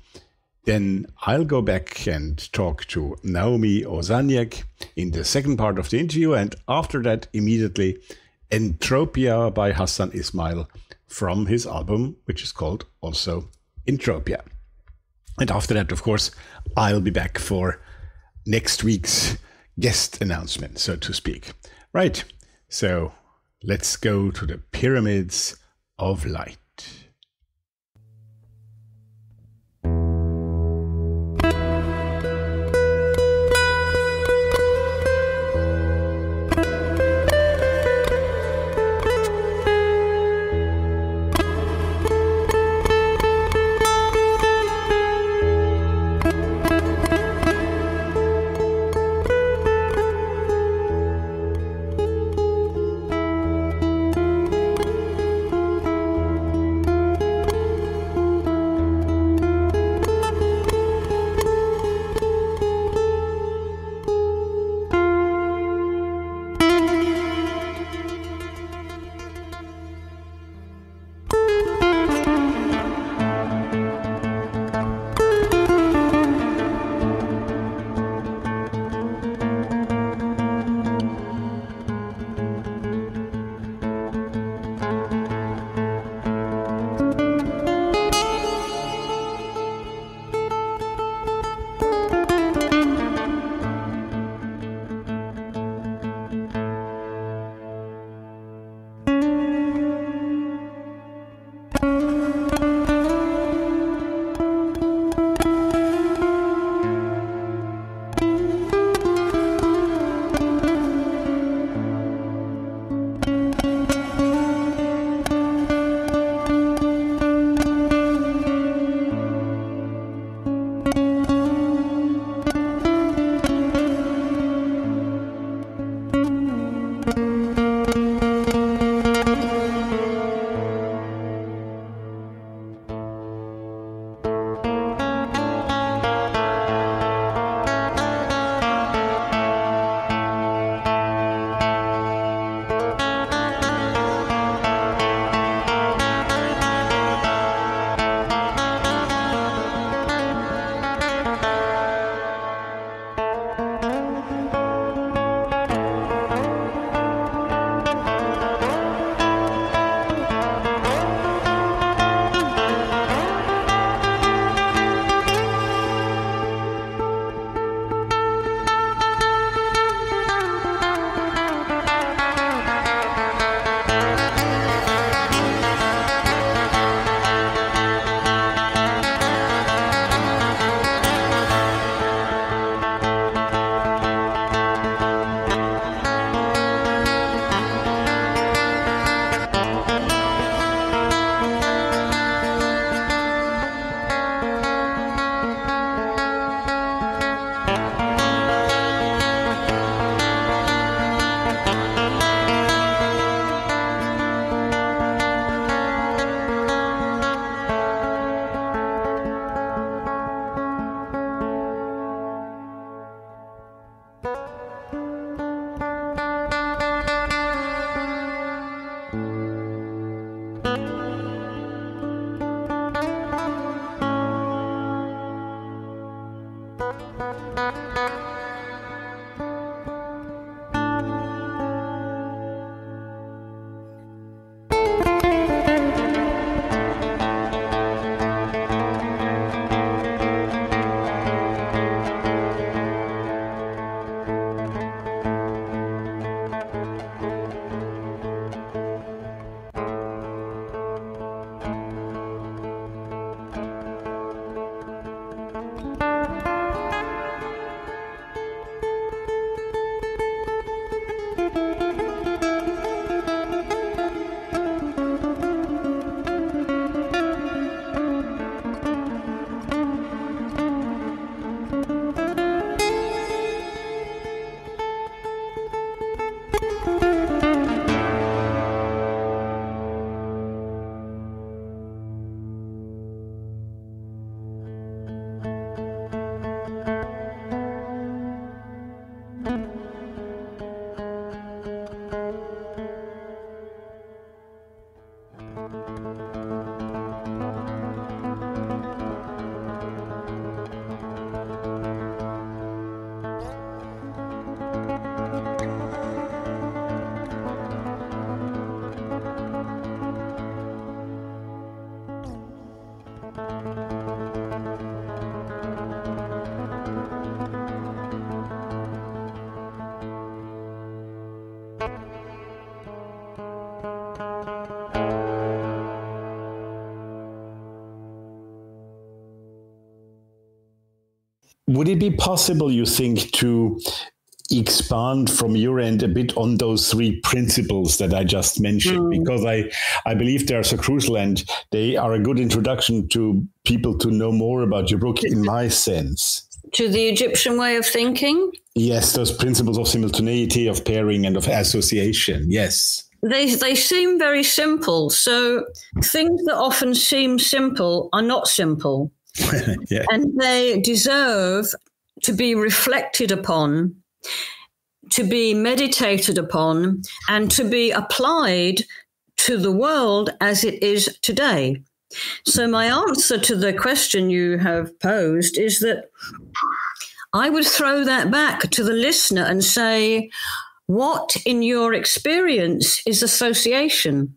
Then I'll go back and talk to Naomi Ozaniec in the second part of the interview. And after that, immediately, Entropia by Hassan Ismail from his album, which is called also Entropia. And after that, of course, I'll be back for next week's guest announcement, so to speak. Right. So let's go to the pyramids of light. Would it be possible, you think, to expand from your end a bit on those three principles that I just mentioned mm. because I I believe they are so crucial and they are a good introduction to people to know more about your book in my sense. To the Egyptian way of thinking? Yes, those principles of simultaneity, of pairing and of association. Yes. They they seem very simple. So things that often seem simple are not simple. <laughs> yeah. And they deserve to be reflected upon, to be meditated upon, and to be applied to the world as it is today. So, my answer to the question you have posed is that I would throw that back to the listener and say, What in your experience is association?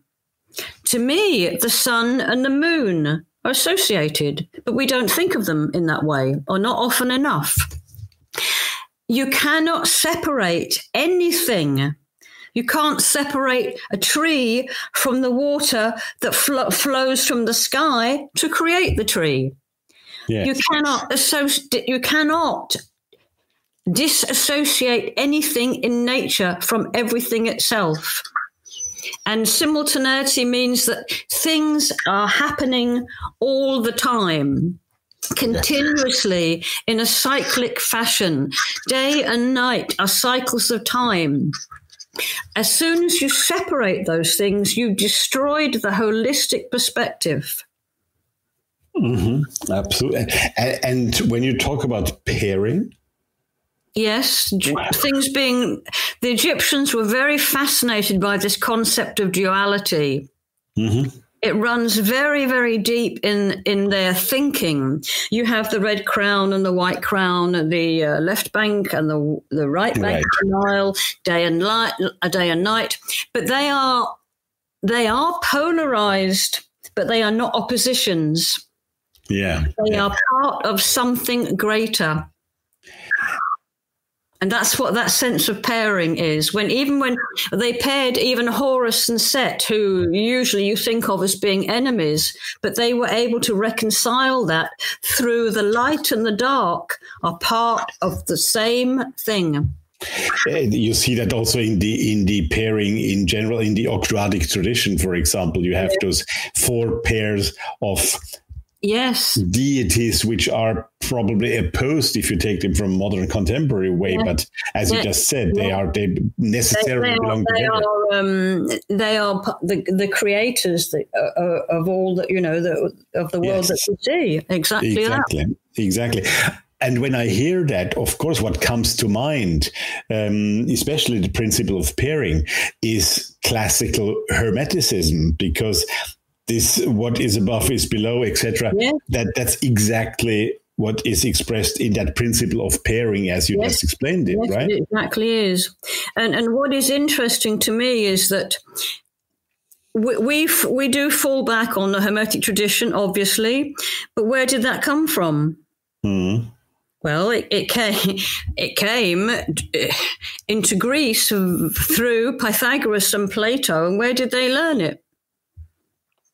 To me, the sun and the moon are associated, but we don't think of them in that way, or not often enough. You cannot separate anything You can't separate a tree from the water that fl- flows from the sky to create the tree. Yes. You cannot associate. You cannot disassociate anything in nature from everything itself. And simultaneity means that things are happening all the time, continuously in a cyclic fashion. Day and night are cycles of time. As soon as you separate those things, you destroyed the holistic perspective. Mm-hmm. Absolutely. And, and when you talk about pairing, Yes, things being the Egyptians were very fascinated by this concept of duality. It runs very, very deep in in their thinking. You have the red crown and the white crown, and the uh, left bank and the the right bank of the Nile, day and light, a day and night. But they are they are polarized, but they are not oppositions. yeah, They are part of something greater. And that's what that sense of pairing is. When even when they paired even Horus and Set, who usually you think of as being enemies, but they were able to reconcile that through the light and the dark are part of the same thing. Uh, you see that also in the in the pairing in general in the Ogdoadic tradition, for example, you have those four pairs of Yes. deities which are probably opposed if you take them from modern contemporary way but as you just said they are they They, necessarily they are, belong they together are, um, they are the, the creators that, uh, uh, of all that, you know, the, of the world Yes. that we see. Exactly, that. exactly exactly and when i hear that of course what comes to mind um, especially the principle of pairing is classical hermeticism because this what is above is below etc Yeah. that that's exactly what is expressed in that principle of pairing as you Yes. just explained it Yes, right it exactly is. And and what is interesting to me is that we we, we do fall back on the Hermetic tradition, obviously, but where did that come from? Mhm. Well, it, it came it came into Greece through Pythagoras and Plato, and where did they learn it?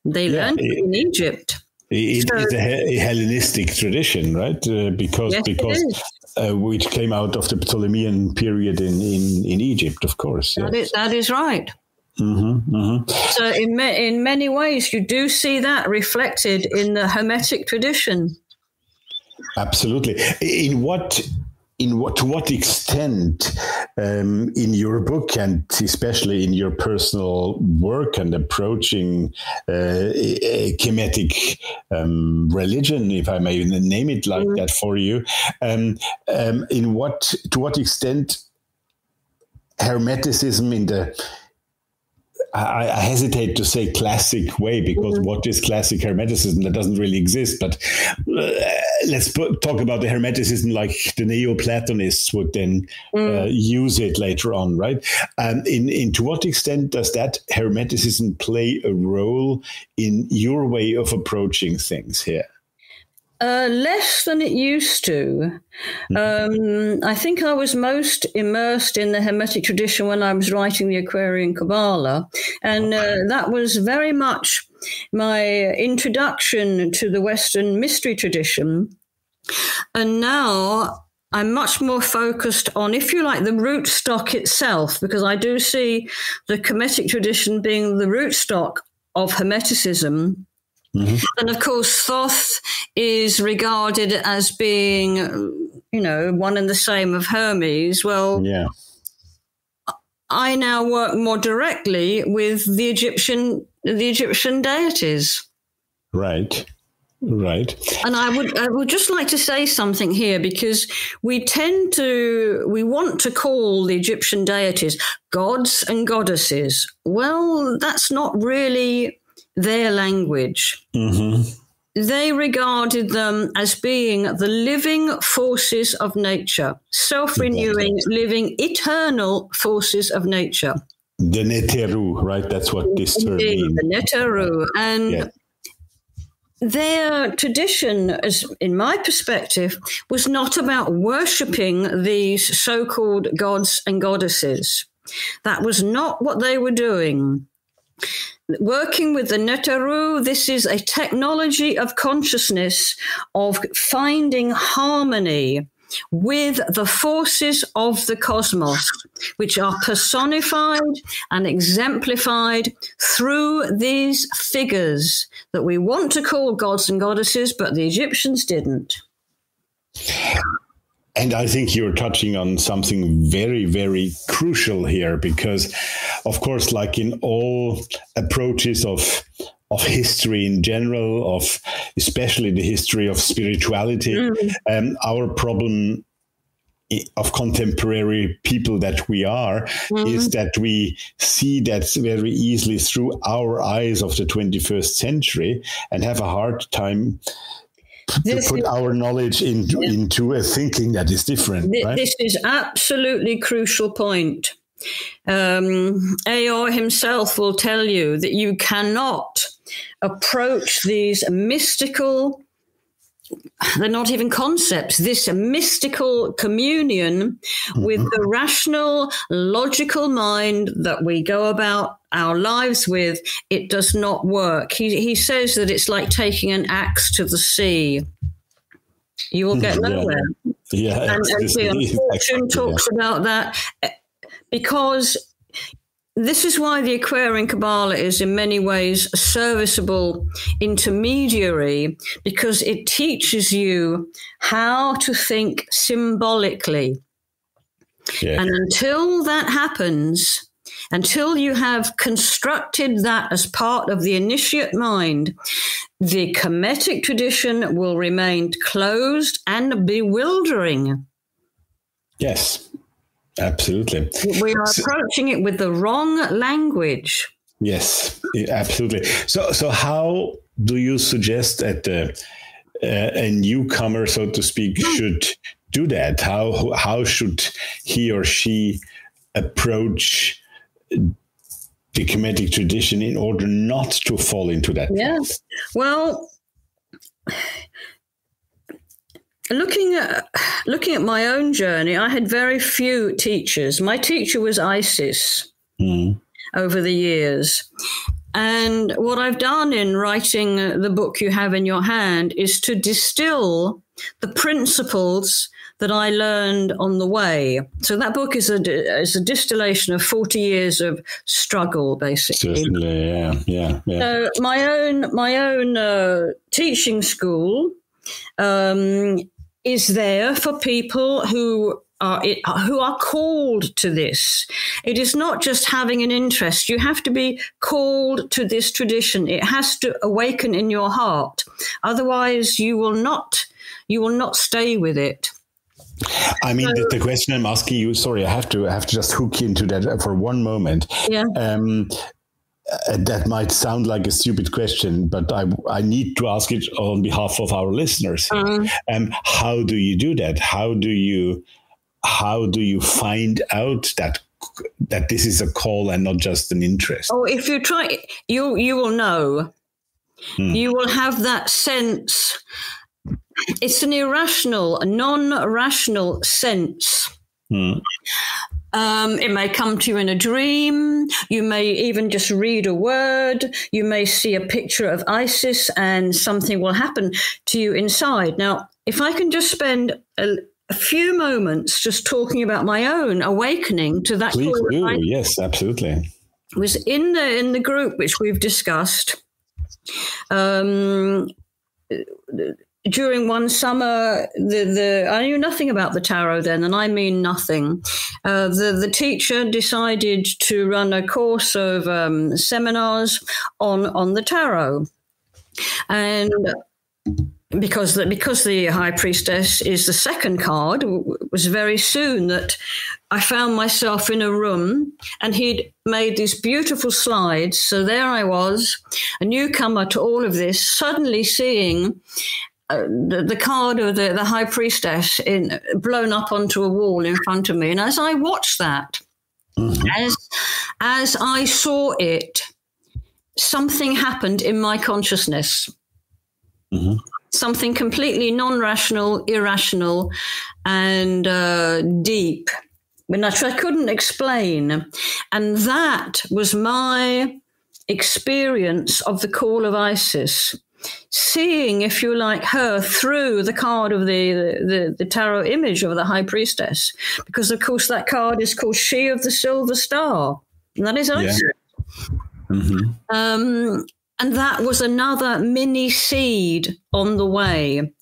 They Yeah, learned it in Egypt. It So- is a, Hellenistic tradition, right? Uh, because Yes, because uh, which came out of the Ptolemaic period in, in, in Egypt, of course. That is, that is right. hmm hmm So, in ma- in many ways, you do see that reflected in the Hermetic tradition. Absolutely. In what in what to what extent um, in your book and especially in your personal work and approaching uh, Kemetic um, religion, if I may name it like that for you, um, um, in what to what extent Hermeticism in the I, I hesitate to say classic way because what is classic Hermeticism? That doesn't really exist. But uh, let's put, talk about the Hermeticism like the Neoplatonists would then uh, use it later on, right? Um, in, in to what extent does that Hermeticism play a role in your way of approaching things here? Uh, less than it used to. Um, I think I was most immersed in the Hermetic tradition when I was writing the Aquarian Kabbalah, and uh, that was very much my introduction to the Western mystery tradition. And now I'm much more focused on, if you like, the root stock itself, because I do see the Kemetic tradition being the root stock of Hermeticism. Mm-hmm. And of course, Thoth is regarded as being, you know, one and the same of Hermes. Well, Yeah. I now work more directly with the Egyptian, the Egyptian deities. Right. Right. And I would, I would just like to say something here because we tend to, we want to call the Egyptian deities gods and goddesses. Well, that's not really their language. hmm They regarded them as being the living forces of nature, self renewing, living, eternal forces of nature. The Neteru, right? That's what this term means. the Neteru. And Yeah. their tradition, as in my perspective, was not about worshipping these so-called gods and goddesses. That was not what they were doing. Working with the Neteru, this is a technology of consciousness of finding harmony with the forces of the cosmos, which are personified and exemplified through these figures that we want to call gods and goddesses, but the Egyptians didn't. And I think you're touching on something very, very crucial here because, of course, like in all approaches of of history in general, of especially the history of spirituality, mm. um, our problem of contemporary people that we are mm-hmm. is that we see that very easily through our eyes of the 21st century and have a hard time this to put is, our knowledge into, yeah. into a thinking that is different. This, right? this is absolutely crucial point. Um, Aor himself will tell you that you cannot approach these mystical they're not even concepts, this mystical communion with mm-hmm. the rational, logical mind that we go about our lives with, it does not work. He, he says that it's like taking an axe to the sea. You will get <laughs> nowhere. Yeah, yeah and, and Dion Fortune talks yeah. about that eh, because this is why the Aquarian Kabbalah is in many ways a serviceable intermediary because it teaches you how to think symbolically. Yeah. And until that happens, until you have constructed that as part of the initiate mind, the Kemetic tradition will remain closed and bewildering. Yes, Absolutely. We are approaching it with the wrong language. Yes, absolutely. So, so how do you suggest that uh, uh, a newcomer, so to speak, hmm. should do that? How how should he or she approach the Kemetic tradition in order not to fall into that? Yes. Well, looking at looking at my own journey, I had very few teachers. My teacher was Isis mm. over the years. And what I've done in writing the book you have in your hand is to distill the principles that I learned on the way. So that book is a is a distillation of forty years of struggle, basically. Certainly, yeah, yeah. yeah. So my own my own uh, teaching school um, is there for people who are who are called to this. It is not just having an interest. You have to be called to this tradition. It has to awaken in your heart. Otherwise, you will not you will not stay with it. I mean, so, the, the, question I'm asking you. Sorry, I have to I have to just hook into that for one moment. Yeah. Um, uh, that might sound like a stupid question, but I, I need to ask it on behalf of our listeners. Uh-huh. Um, how do you do that? How do you how do you find out that that this is a call and not just an interest? Oh, if you try, you you will know. Hmm. You will have that sense. It's an irrational, non-rational sense. Hmm. Um, it may come to you in a dream. You may even just read a word. You may see a picture of Isis and something will happen to you inside. Now, if I can just spend a, a few moments just talking about my own awakening to that. Please do. I, yes, absolutely. Was in the in the group which we've discussed. Um, during one summer, the, the I knew nothing about the tarot then, and I mean nothing. Uh, the the teacher decided to run a course of um, seminars on on the tarot, and because the, because the high priestess is the second card, it was very soon that I found myself in a room, and he'd made these beautiful slides. So there I was, a newcomer to all of this, suddenly seeing uh, the, the, card of the, the high priestess in blown up onto a wall in front of me. And as I watched that, mm-hmm. as as I saw it, something happened in my consciousness. Mm-hmm. Something completely non-rational, irrational, and uh, deep. which I couldn't explain. And that was my experience of the call of Isis. Seeing, if you like, her through the card of the, the, the tarot image of the high priestess, because of course that card is called She of the Silver Star, and that is Isis. Yeah. Mm-hmm. Um, and that was another mini seed on the way.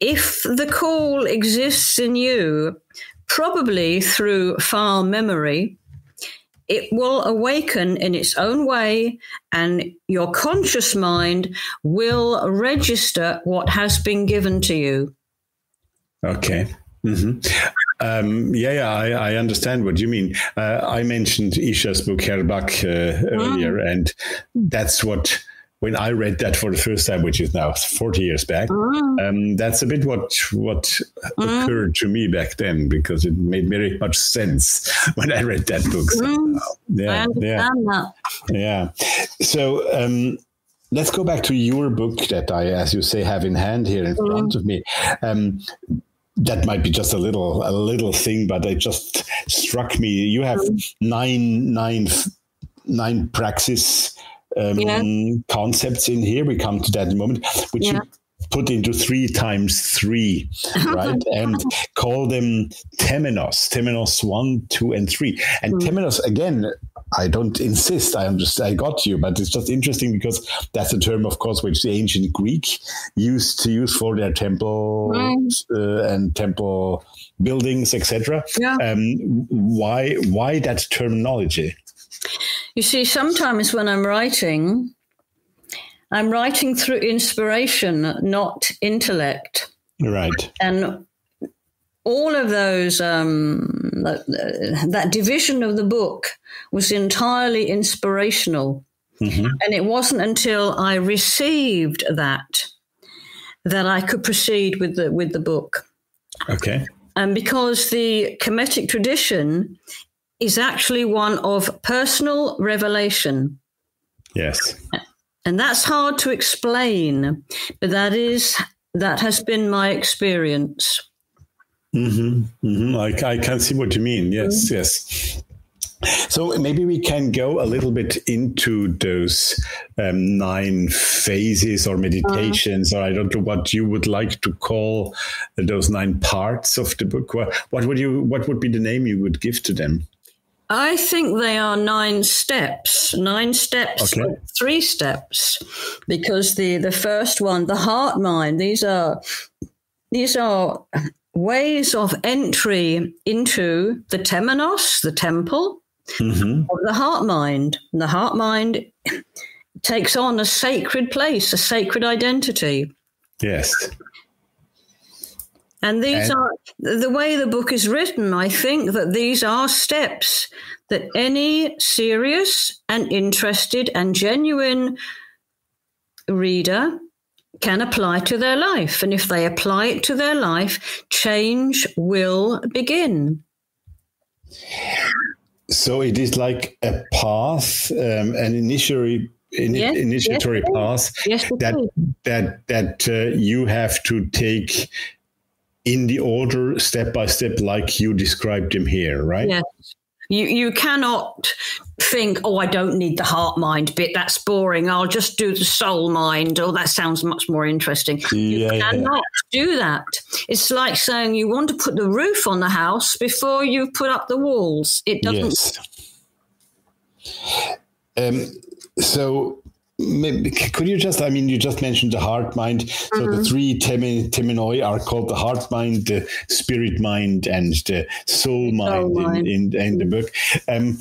If the call exists in you, probably through far memory, it will awaken in its own way, and your conscious mind will register what has been given to you. Okay. Mm-hmm. Um, yeah, yeah, I, I, understand what you mean. Uh, I mentioned Isha's book Her-Bak uh, mm. earlier, and that's what when I read that for the first time, which is now 40 years back, mm. um, that's a bit what what mm. occurred to me back then because it made very much sense <laughs> when I read that book. So, mm. yeah, yeah, that. yeah. So um, let's go back to your book that I, as you say, have in hand here in mm. front of me. Um, that might be just a little a little thing, but it just struck me. You have mm. nine nine nine praxis um, yeah. concepts in here. We come to that in a moment, which yeah. you put into three times three, <laughs> right? and call them temenos, temenos one, two, and three. And mm. temenos, again, I don't insist. I understand. I got you, but it's just interesting because that's a term, of course, which the ancient Greek used to use for their temple uh, and temple buildings, etc. Yeah. Um, why? Why that terminology? You see, sometimes when I'm writing, I'm writing through inspiration, not intellect. Right. And all of those, um, that, that, division of the book was entirely inspirational. Mm-hmm. And it wasn't until I received that that I could proceed with the with the book. Okay. And because the Kemetic tradition is actually one of personal revelation. Yes. And that's hard to explain, but that is that has been my experience. Mm-hmm, mm-hmm. I, I, can see what you mean. Yes, mm-hmm. yes. So maybe we can go a little bit into those um, nine phases or meditations, uh, or I don't know what you would like to call those nine parts of the book. What, what would you? What would be the name you would give to them? I think they are nine steps, nine steps, okay. three steps, because the the first one, the heart mind, these are these are ways of entry into the temenos, the temple mm-hmm. of the heart mind. And the heart mind takes on a sacred place, a sacred identity. Yes. And these and are the way the book is written. I think that these are steps that any serious and interested and genuine reader can apply to their life. And if they apply it to their life, change will begin. So it is like a path, um, an initiatory in, yes, initiatory yes, path yes, that that that uh, you have to take in the order step by step like you described him here right? Yes you you cannot think oh i don't need the heart mind bit. That's boring. I'll just do the soul mind. Oh that sounds much more interesting. Yeah, you cannot yeah. do that. It's like saying you want to put the roof on the house before you put up the walls. It doesn't yes. um, so Maybe, could you just, I mean, you just mentioned the heart mind. So mm-hmm. the three temin, teminoi are called the heart mind, the spirit mind, and the soul mind, soul mind. In, in, in, the book. Um,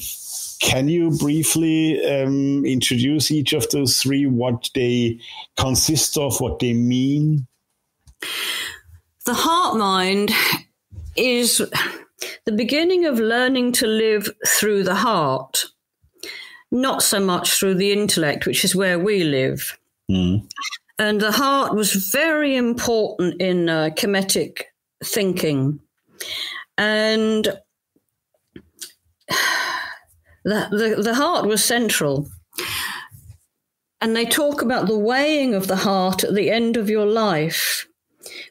can you briefly um, introduce each of those three, what they consist of, what they mean? The heart mind is the beginning of learning to live through the heart not so much through the intellect, which is where we live. Mm. And the heart was very important in uh, Kemetic thinking. And <sighs> the, the, the heart was central. And they talk about the weighing of the heart at the end of your life.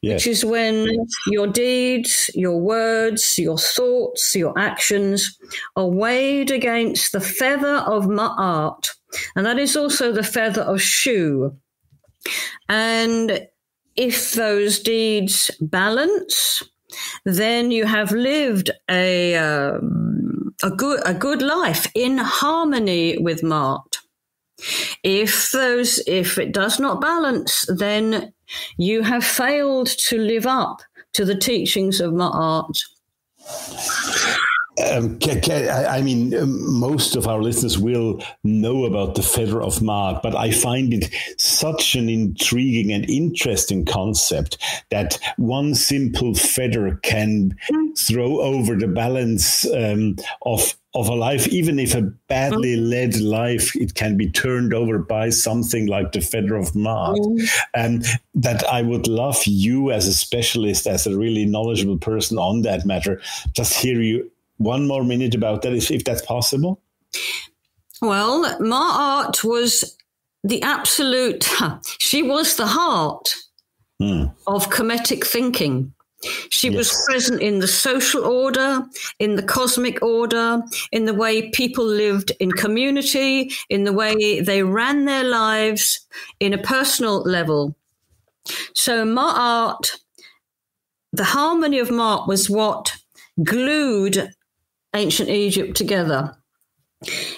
Yes. Which is when your deeds, your words, your thoughts, your actions are weighed against the feather of Ma'at, and that is also the feather of Shu. And if those deeds balance, then you have lived a um, a good a good life in harmony with Ma'at. If those if it does not balance, then you have failed to live up to the teachings of Ma'at. Um, I mean, um, most of our listeners will know about the feather of Ma'at, but I find it such an intriguing and interesting concept that one simple feather can throw over the balance um, of of a life, even if a badly mm. led life, it can be turned over by something like the feather of Ma'at. Mm. And that I would love you as a specialist, as a really knowledgeable person on that matter, just hear you one more minute about that, if, if that's possible? Well, Ma'at was the absolute, <laughs> she was the heart mm. of Kemetic thinking. She yes. was present in the social order, in the cosmic order, in the way people lived in community, in the way they ran their lives in a personal level. So Ma'at, the harmony of Ma'at was what glued ancient Egypt together.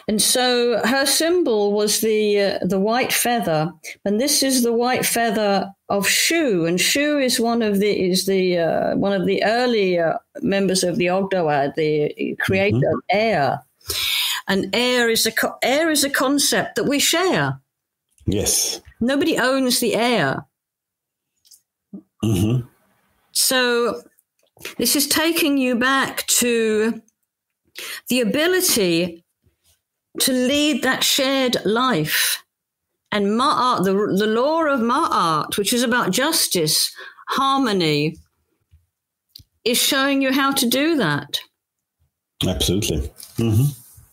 And so her symbol was the uh, the white feather, and this is the white feather of Shu. And Shu is one of the is the uh, one of the early uh, members of the Ogdoad, the creator mm-hmm. of air. And air is a co- air is a concept that we share. Yes. Nobody owns the air. Mm-hmm. So this is taking you back to the ability to lead that shared life. And Ma'at, the, the law of Ma'at, which is about justice, harmony, is showing you how to do that. Absolutely. Mm-hmm.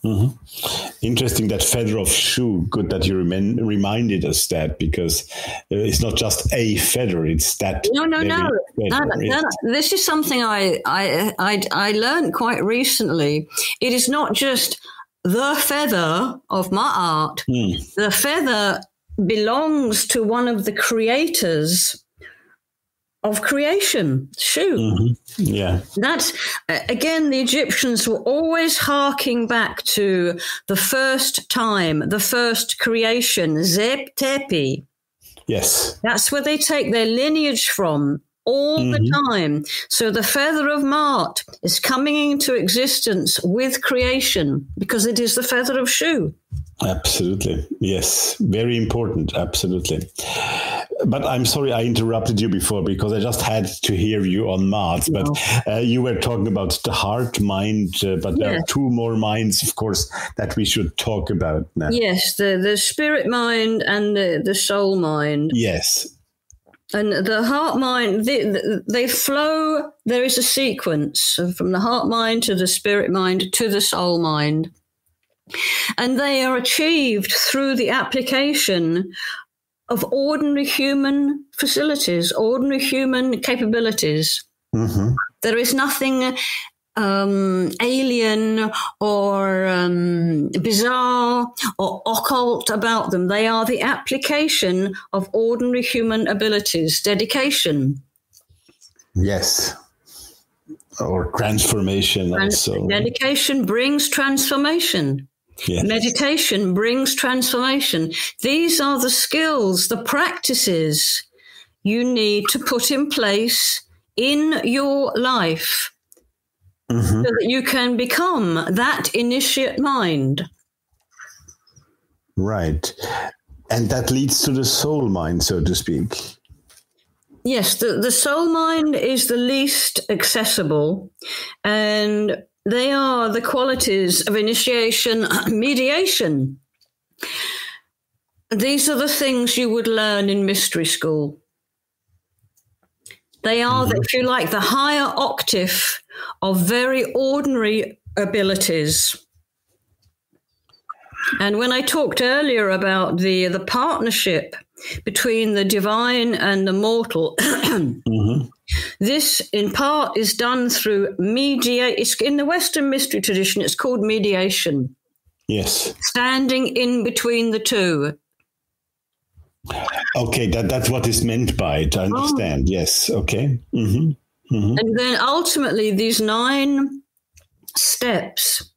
Mm-hmm. Interesting that feather of Shu. Good that you rem- reminded us that because it's not just a feather; it's that. No, no, no. no, no. This is something I, I I I learned quite recently. It is not just the feather of Ma'at. Mm. The feather belongs to one of the creators of creation, Shu. Mm-hmm. Yeah. That's, again, the Egyptians were always harking back to the first time, the first creation, Zep Tepi. Yes. That's where they take their lineage from all mm-hmm. the time. So the feather of Ma'at is coming into existence with creation because it is the feather of Shu. Absolutely. Yes. Very important. Absolutely. But I'm sorry I interrupted you before because I just had to hear you on Ma'at. No. But uh, you were talking about the heart mind, uh, but there are two more minds, of course, that we should talk about now. Yes, the, the spirit mind and the, the soul mind. Yes. And the heart mind, they, they flow, there is a sequence from the heart mind to the spirit mind to the soul mind. And they are achieved through the application of ordinary human facilities, ordinary human capabilities. Mm-hmm. There is nothing um, alien or um, bizarre or occult about them. They are the application of ordinary human abilities, dedication. Yes. Or transformation Trans- also. Dedication brings transformation. Yes. Meditation brings transformation. These are the skills, the practices you need to put in place in your life mm-hmm. so that you can become that initiate mind. Right. And that leads to the soul mind, so to speak. Yes, the, the soul mind is the least accessible. And they are the qualities of initiation, <clears throat> mediation. These are the things you would learn in mystery school. They are, mm-hmm. if you like, the higher octave of very ordinary abilities. And when I talked earlier about the, the partnership between the divine and the mortal. <clears throat> Mm-hmm. This, in part, is done through mediate. It's in the Western mystery tradition. It's called mediation, Yes. standing in between the two. Okay, that that's what is meant by it. I understand. Yes. Okay. hmm And then ultimately, these nine steps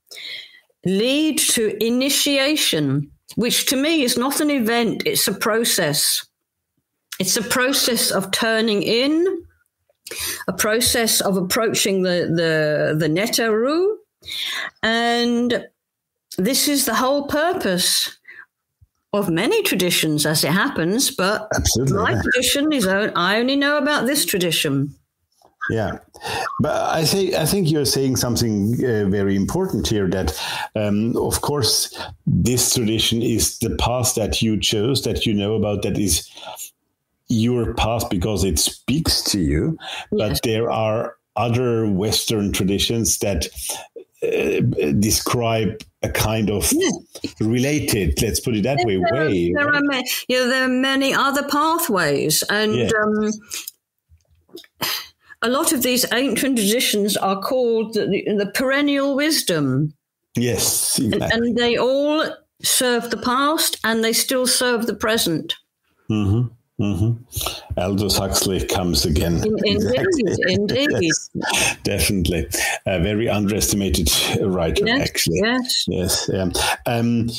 lead to initiation, which to me is not an event, it's a process. It's a process of turning in, a process of approaching the, the, the Neteru. And this is the whole purpose of many traditions as it happens, but Absolutely. my tradition is own, I only know about this tradition. Yeah, but I say I think you're saying something uh, very important here. That, um, of course, this tradition is the path that you chose, that you know about, that is your path because it speaks to you. But there are other Western traditions that uh, describe a kind of related, let's put it that way, there, way. Are, there are many, you know, there are many other pathways, and Yeah. um, a lot of these ancient traditions are called the, the perennial wisdom, Yes, and, exactly. and they all serve the past and they still serve the present. hmm Mhm. Aldous Huxley comes again. In- <laughs> Indeed, indeed. <laughs> Yes, definitely. A very underestimated writer, Yes, actually. yes. Yes. Yeah. Um,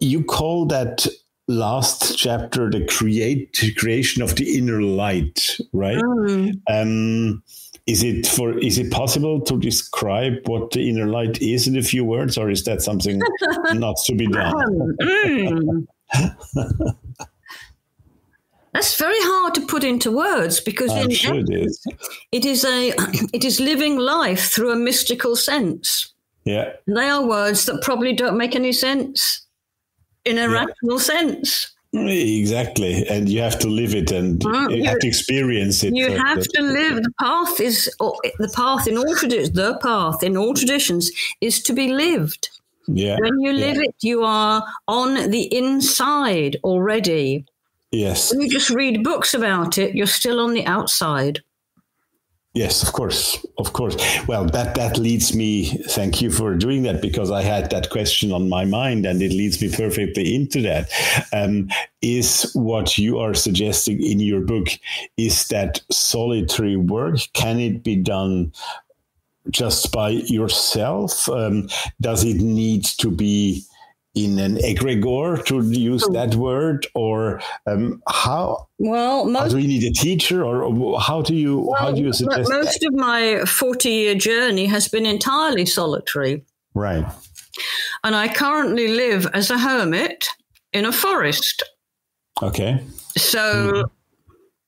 you call that last chapter the create creation of the inner light, right? Mm. Um, is it for? Is it possible to describe what the inner light is in a few words, or is that something <laughs> not to be done? Mm. <laughs> That's very hard to put into words because in sure it is. it is a <clears throat> it is living life through a mystical sense. Yeah. They are words that probably don't make any sense in a rational sense. Exactly, and you have to live it, and Mm, you have to experience it. You uh, have to live. The path is the path in all traditions. The path in all traditions is to be lived. Yeah. When you live it, you are on the inside already. Yes. When you just read books about it, you're still on the outside. Yes. Of course. Of course. Well, that that leads me. Thank you for doing that because I had that question on my mind, and it leads me perfectly into that. Um, is what you are suggesting in your book is that solitary work? Can it be done? Just by yourself? Um, does it need to be in an egregore to use that word, or um, how Well, most do you need a teacher, or how do you how do you suggest most that? of my 40 year journey has been entirely solitary. Right. And I currently live as a hermit in a forest. Okay. So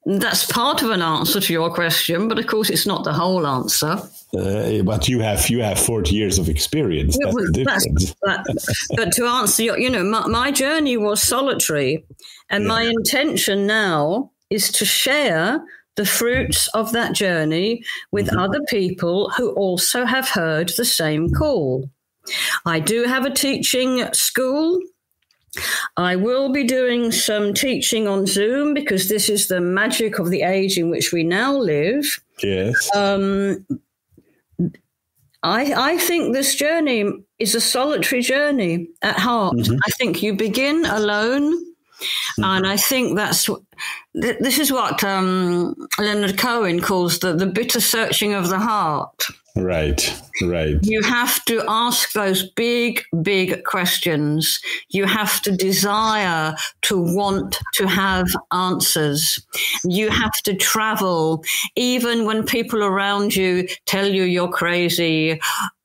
that's part of an answer to your question, but of course, it's not the whole answer. Uh, but you have you have forty years of experience. Yeah, That's well, the that's- <laughs> that- but to answer your, you know, my, my journey was solitary, and my intention now is to share the fruits of that journey with other people who also have heard the same call. I do have a teaching school. I will be doing some teaching on Zoom because this is the magic of the age in which we now live. Yes. Um, I, I think this journey is a solitary journey at heart. I think you begin alone. And I think that's th- this is what um, Leonard Cohen calls the, the bitter searching of the heart. Right. Right. You have to ask those big, big questions. You have to desire to want to have answers. You have to travel, even when people around you tell you you're crazy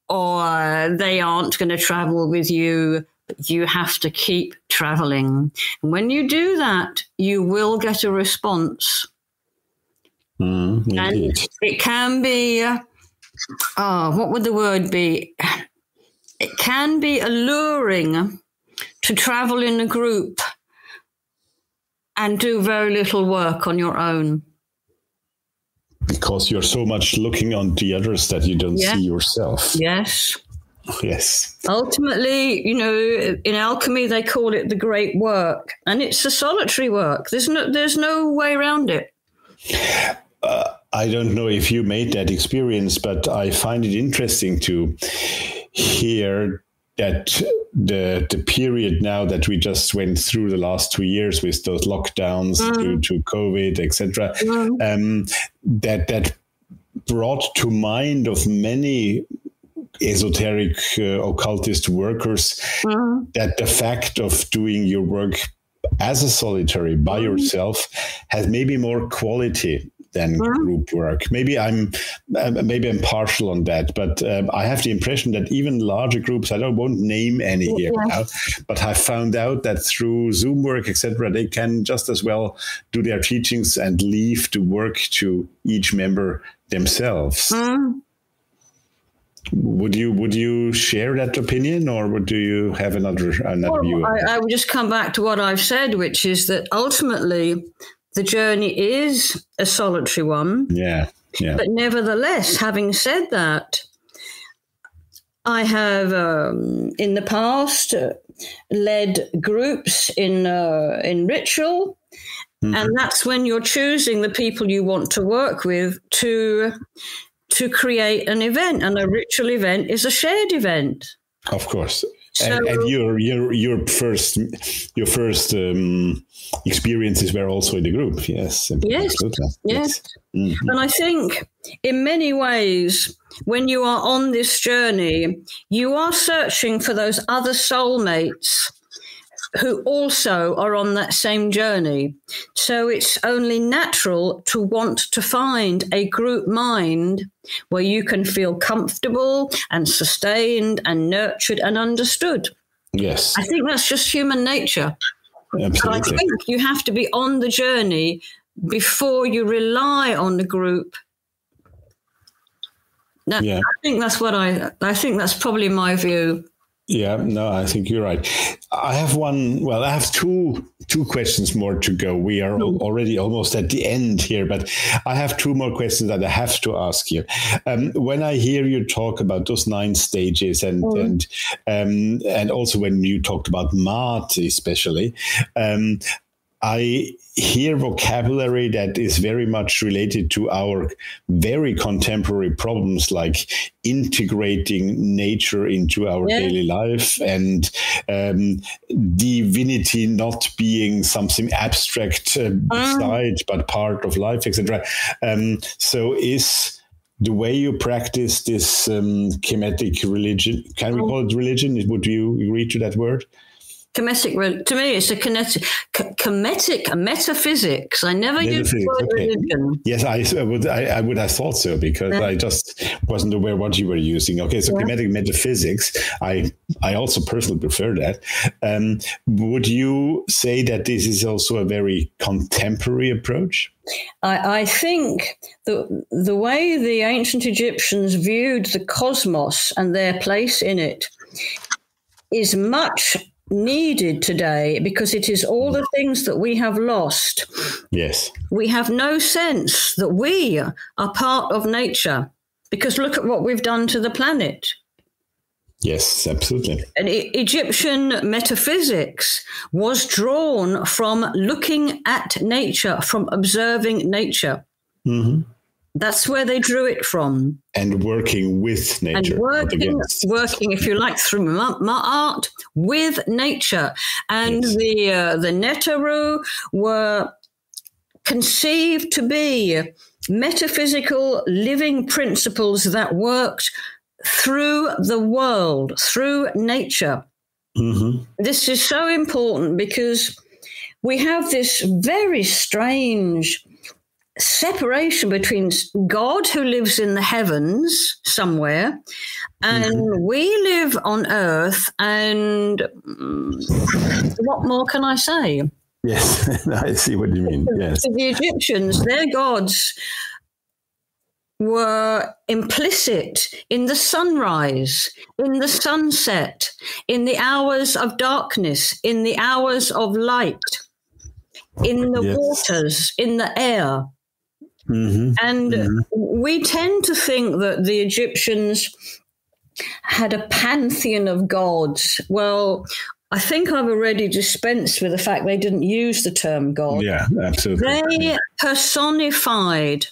or they aren't going to travel with you. You have to keep traveling. And when you do that, you will get a response. Mm, And it can be, oh, what would the word be? It can be alluring to travel in a group and do very little work on your own. Because you're so much looking on the others that you don't Yeah. see yourself. Yes. Yes. Ultimately, you know, in alchemy they call it the great work, and it's a solitary work. There's no there's no way around it. Uh, I don't know if you made that experience, but I find it interesting to hear that the the period now that we just went through the last two years with those lockdowns mm. due to COVID, etc., mm. um, that that brought to mind of many esoteric uh, occultist workers mm. that the fact of doing your work as a solitary by mm. yourself has maybe more quality than mm. group work. Maybe I'm uh, maybe I'm partial on that, but um, I have the impression that even larger groups, I don't won't name any here now, but I found out that through Zoom work, etc., they can just as well do their teachings and leave the work to each member themselves. Mm. Would you would you share that opinion, or would, do you have another another well, view? I, I would just come back to what I've said, which is that ultimately the journey is a solitary one. Yeah, yeah. But nevertheless, having said that, I have um, in the past uh, led groups in uh, in ritual, mm-hmm. and that's when you're choosing the people you want to work with to to create an event, and a ritual event is a shared event. Of course, so, and, and, your your your first your first um, experiences were also in the group. Yes, yes, yes. Mm-hmm. And I think in many ways, when you are on this journey, you are searching for those other soulmates who also are on that same journey. So it's only natural to want to find a group mind where you can feel comfortable and sustained and nurtured and understood. Yes. I think that's just human nature. Absolutely. I think you have to be on the journey before you rely on the group. Now, yeah. I think that's what I I think that's probably my view. Yeah, no, I think you're right. I have one. Well, I have two two questions more to go. We are already almost at the end here, but I have two more questions that I have to ask you. Um, when I hear you talk about those nine stages, and mm. and um, and also when you talked about Ma'at, especially, um, I hear vocabulary that is very much related to our very contemporary problems, like integrating nature into our yeah. daily life and um, divinity not being something abstract uh, um. but part of life, etc. Um, so, is the way you practice this um, kemetic religion, can we mm. call it religion? Would you agree to that word? Kemetic, to me, it's a kinetic, kemetic metaphysics. I never used the word okay. religion. Yes, I, I, would. I, I, would have thought so because yeah. I just wasn't aware what you were using. Okay, so yeah. metaphysics. I I also personally prefer that. Um, would you say that this is also a very contemporary approach? I, I think the the way the ancient Egyptians viewed the cosmos and their place in it is much needed today because it is all the things that we have lost. Yes. We have no sense that we are part of nature because look at what we've done to the planet. Yes, absolutely. And e- Egyptian metaphysics was drawn from looking at nature, from observing nature. Mm-hmm. That's where they drew it from. And working with nature. And working, working if you like, through my, my art with nature. And yes. the uh, the Neteru were conceived to be metaphysical living principles that worked through the world, through nature. Mm-hmm. This is so important because we have this very strange separation between God, who lives in the heavens somewhere, and mm-hmm. we live on earth. And mm, what more can I say? Yes, <laughs> I see what you mean. <laughs> Yes. the Egyptians, their gods were implicit in the sunrise, in the sunset, in the hours of darkness, in the hours of light, in the yes. waters, in the air. Mm-hmm. And mm-hmm. we tend to think that the Egyptians had a pantheon of gods. Well, I think I've already dispensed with the fact they didn't use the term God. Yeah, absolutely. They personified,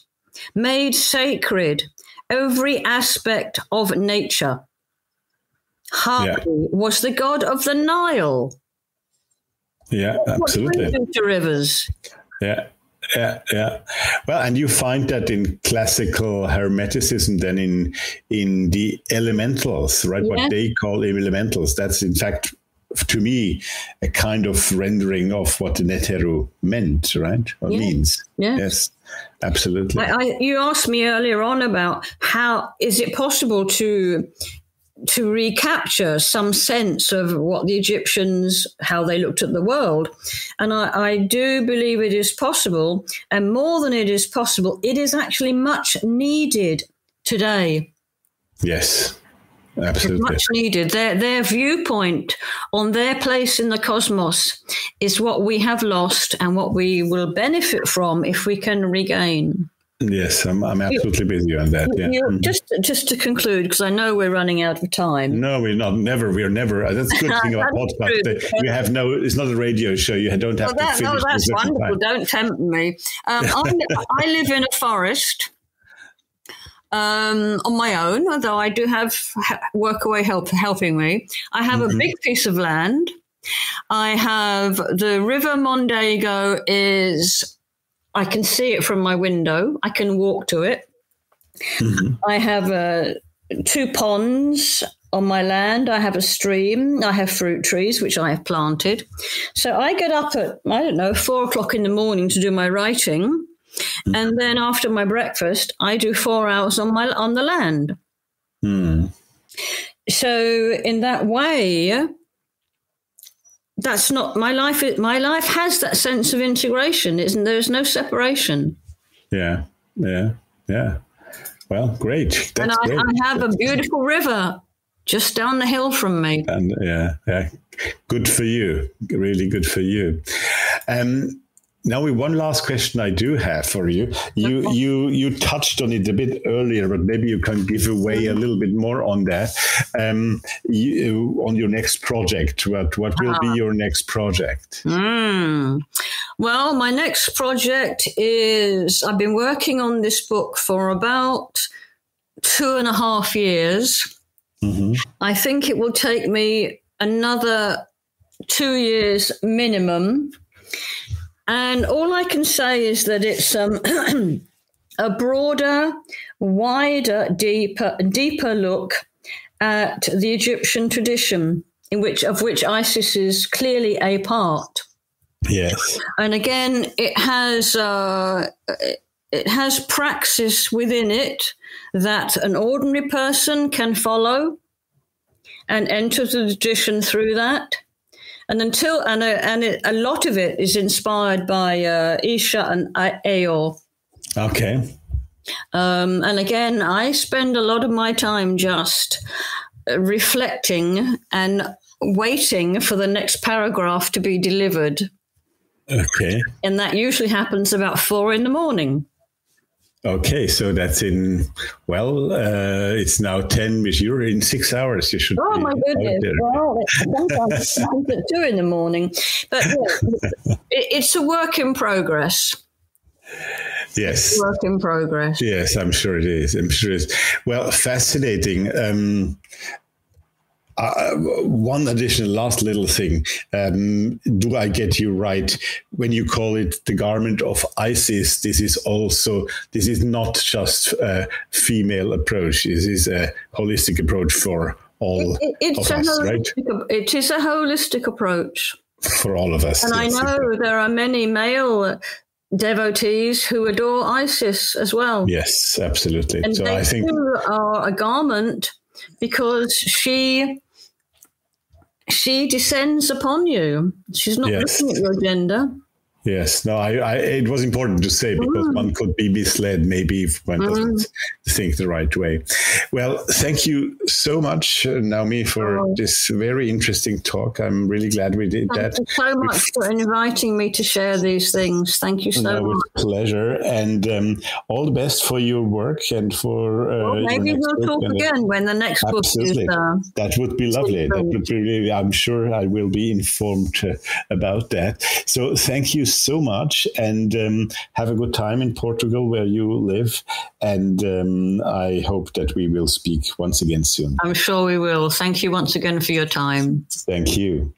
made sacred every aspect of nature. Hapi yeah. was the god of the Nile. Yeah, absolutely. To rivers. Yeah, yeah, yeah. Well, and you find that in classical Hermeticism, then in in the elementals, right? Yeah. What they call elementals. That's in fact to me a kind of rendering of what the Neteru meant, right? Or yeah. means. Yeah. Yes. Absolutely. I, I, you asked me earlier on about how is it possible to to recapture some sense of what the Egyptians, how they looked at the world. And I, I, do believe it is possible. And more than it is possible, it is actually much needed today. Yes. Absolutely. Much needed. Their their viewpoint on their place in the cosmos is what we have lost and what we will benefit from if we can regain. Yes, I'm, I'm absolutely with you on that. Yeah. Mm-hmm. Just just to conclude, because I know we're running out of time. No, we're not. Never. We're never. That's a good <laughs> thing about podcast. You have no. It's not a radio show. You don't have well, that, to finish. No, that's wonderful. Time. Don't tempt me. Um, <laughs> I, I live in a forest um, on my own, although I do have workaway help helping me. I have mm-hmm. a big piece of land. I have the River Mondego is I can see it from my window. I can walk to it. Mm-hmm. I have uh, two ponds on my land. I have a stream. I have fruit trees, which I have planted. So I get up at, I don't know, four o'clock in the morning to do my writing. Mm. And then after my breakfast, I do four hours on my on the land. Mm. So in that way, that's not my life. My life has that sense of integration. Isn't there's no separation. Yeah, yeah, yeah. Well, great. That's and I, great. I have a beautiful river just down the hill from me. And yeah, yeah, good for you. Really good for you. Um, now, one last question I do have for you. You you you touched on it a bit earlier, but maybe you can give away a little bit more on that. Um, you, on your next project, what what will be ah. your next project? Mm. Well, my next project is I've been working on this book for about two and a half years. Mm-hmm. I think it will take me another two years minimum and all I can say is that it's um, <clears throat> a broader, wider, deeper, deeper look at the Egyptian tradition, in which of which Isis is clearly a part. Yes, and again, it has uh, it has praxis within it that an ordinary person can follow and enter the tradition through that and until and a, and it, a lot of it is inspired by uh, Isha and Ayo. Okay. Um, and again, I spend a lot of my time just reflecting and waiting for the next paragraph to be delivered. Okay. And that usually happens about four in the morning. Okay, so that's in well, uh, it's now ten. Which you're in six hours. You should. Oh my goodness! Well, sometimes at <laughs> two in the morning, but yeah, it's a work in progress. Yes, work in progress. Yes, I'm sure it is. I'm sure it is. Well, fascinating. Um, uh, one additional last little thing. Um, do I get you right when you call it the garment of Isis? This is also this is not just a female approach. This is a holistic approach for all it, it, of us, right? It is a holistic approach for all of us. And I know there are many male devotees who adore Isis as well. Yes, absolutely. And so they I think are a garment because she she descends upon you. She's not yes. looking at your gender. Yes, no, I, I, it was important to say because mm. one could be misled maybe if one mm. doesn't think the right way. Well, thank you so much, uh, Naomi, for oh. this very interesting talk. I'm really glad we did thank that. You so much for inviting me to share these things. Thank you so no, much. With pleasure, and um, all the best for your work and for. Uh, well, maybe we'll talk again when the next absolutely. book is. Uh, that would be lovely. That would be really. I'm sure I will be informed uh, about that. So thank you so much and um, have a good time in Portugal where you live. And um, I hope that we will speak once again soon. I'm sure we will. Thank you once again for your time. Thank you.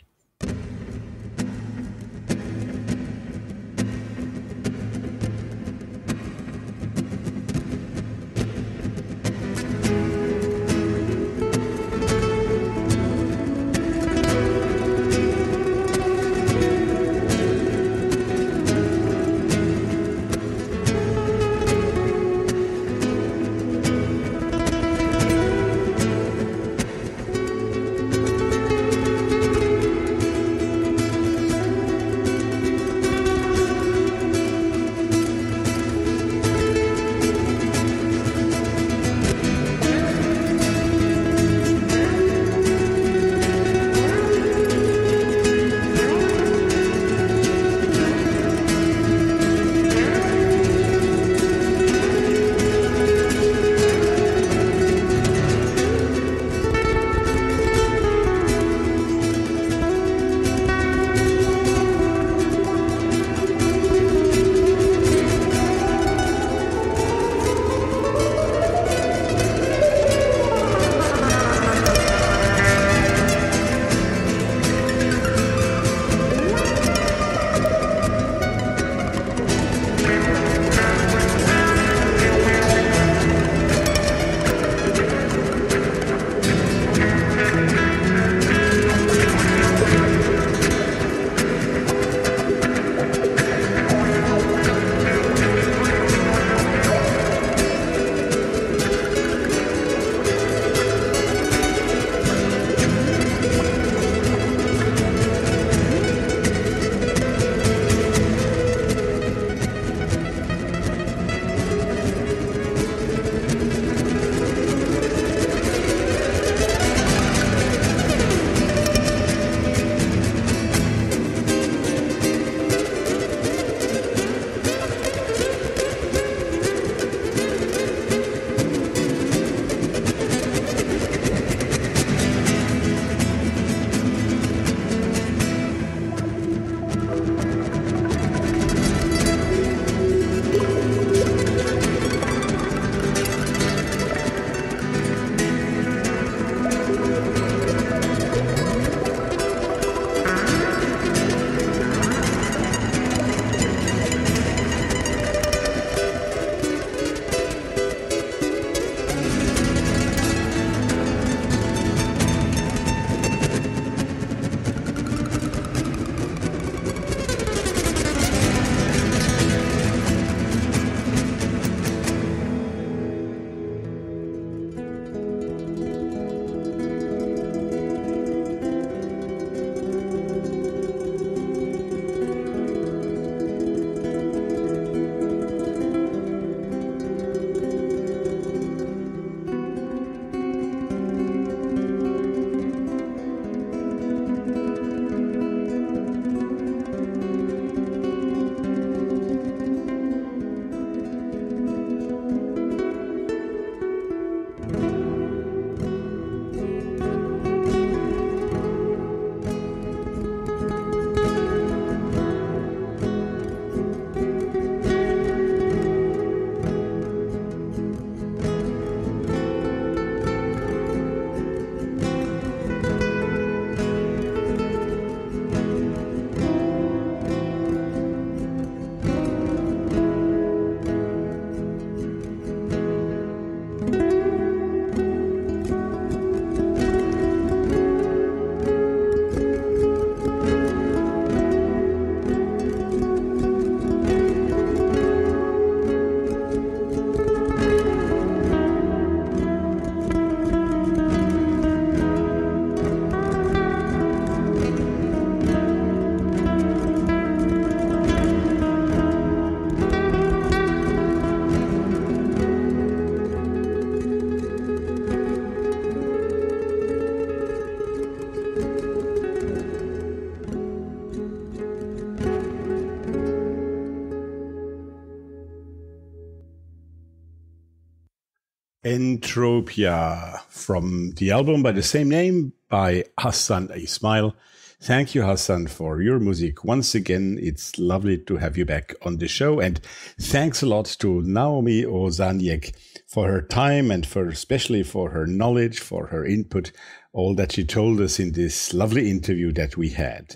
Entropia from the album by the same name by Hassan Ismail. Thank you, Hassan, for your music. Once again, it's lovely to have you back on the show. And thanks a lot to Naomi Ozaniec for her time and for especially for her knowledge, for her input, all that she told us in this lovely interview that we had.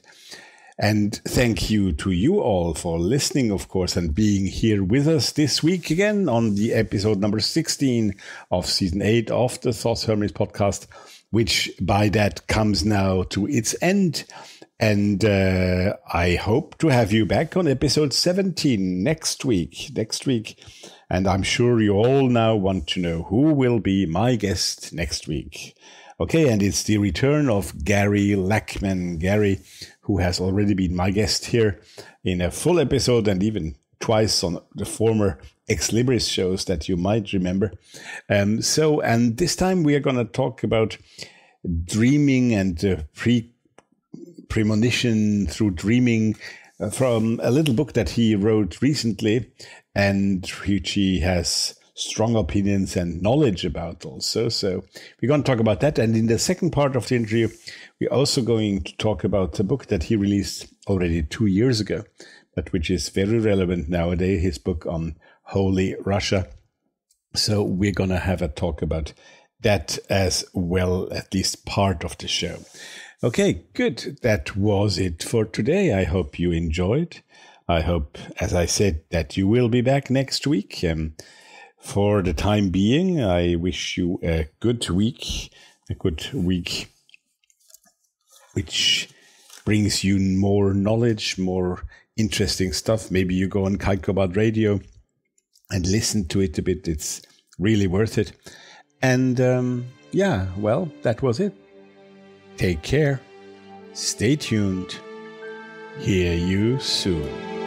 And thank you to you all for listening, of course, and being here with us this week again on the episode number 16 of season 8 of the Thoth Hermes podcast, which by that comes now to its end. And uh, I hope to have you back on episode 17 next week. Next week. And I'm sure you all now want to know who will be my guest next week. Okay, and it's the return of Gary Lachman. Gary, who has already been my guest here in a full episode and even twice on the former Ex Libris shows that you might remember. Um, so, and this time we are going to talk about dreaming and uh, pre premonition through dreaming uh, from a little book that he wrote recently and which he has strong opinions and knowledge about also. So we're going to talk about that. And in the second part of the interview, we're also going to talk about a book that he released already two years ago, but which is very relevant nowadays, his book on Holy Russia. So we're going to have a talk about that as well, at least part of the show. Okay, good. That was it for today. I hope you enjoyed. I hope, as I said, that you will be back next week. Um, for the time being, I wish you a good week, a good week, which brings you more knowledge, more interesting stuff. Maybe you go on Kaikobad Radio and listen to it a bit. It's really worth it. And um, yeah, well, that was it. Take care. Stay tuned. Hear you soon.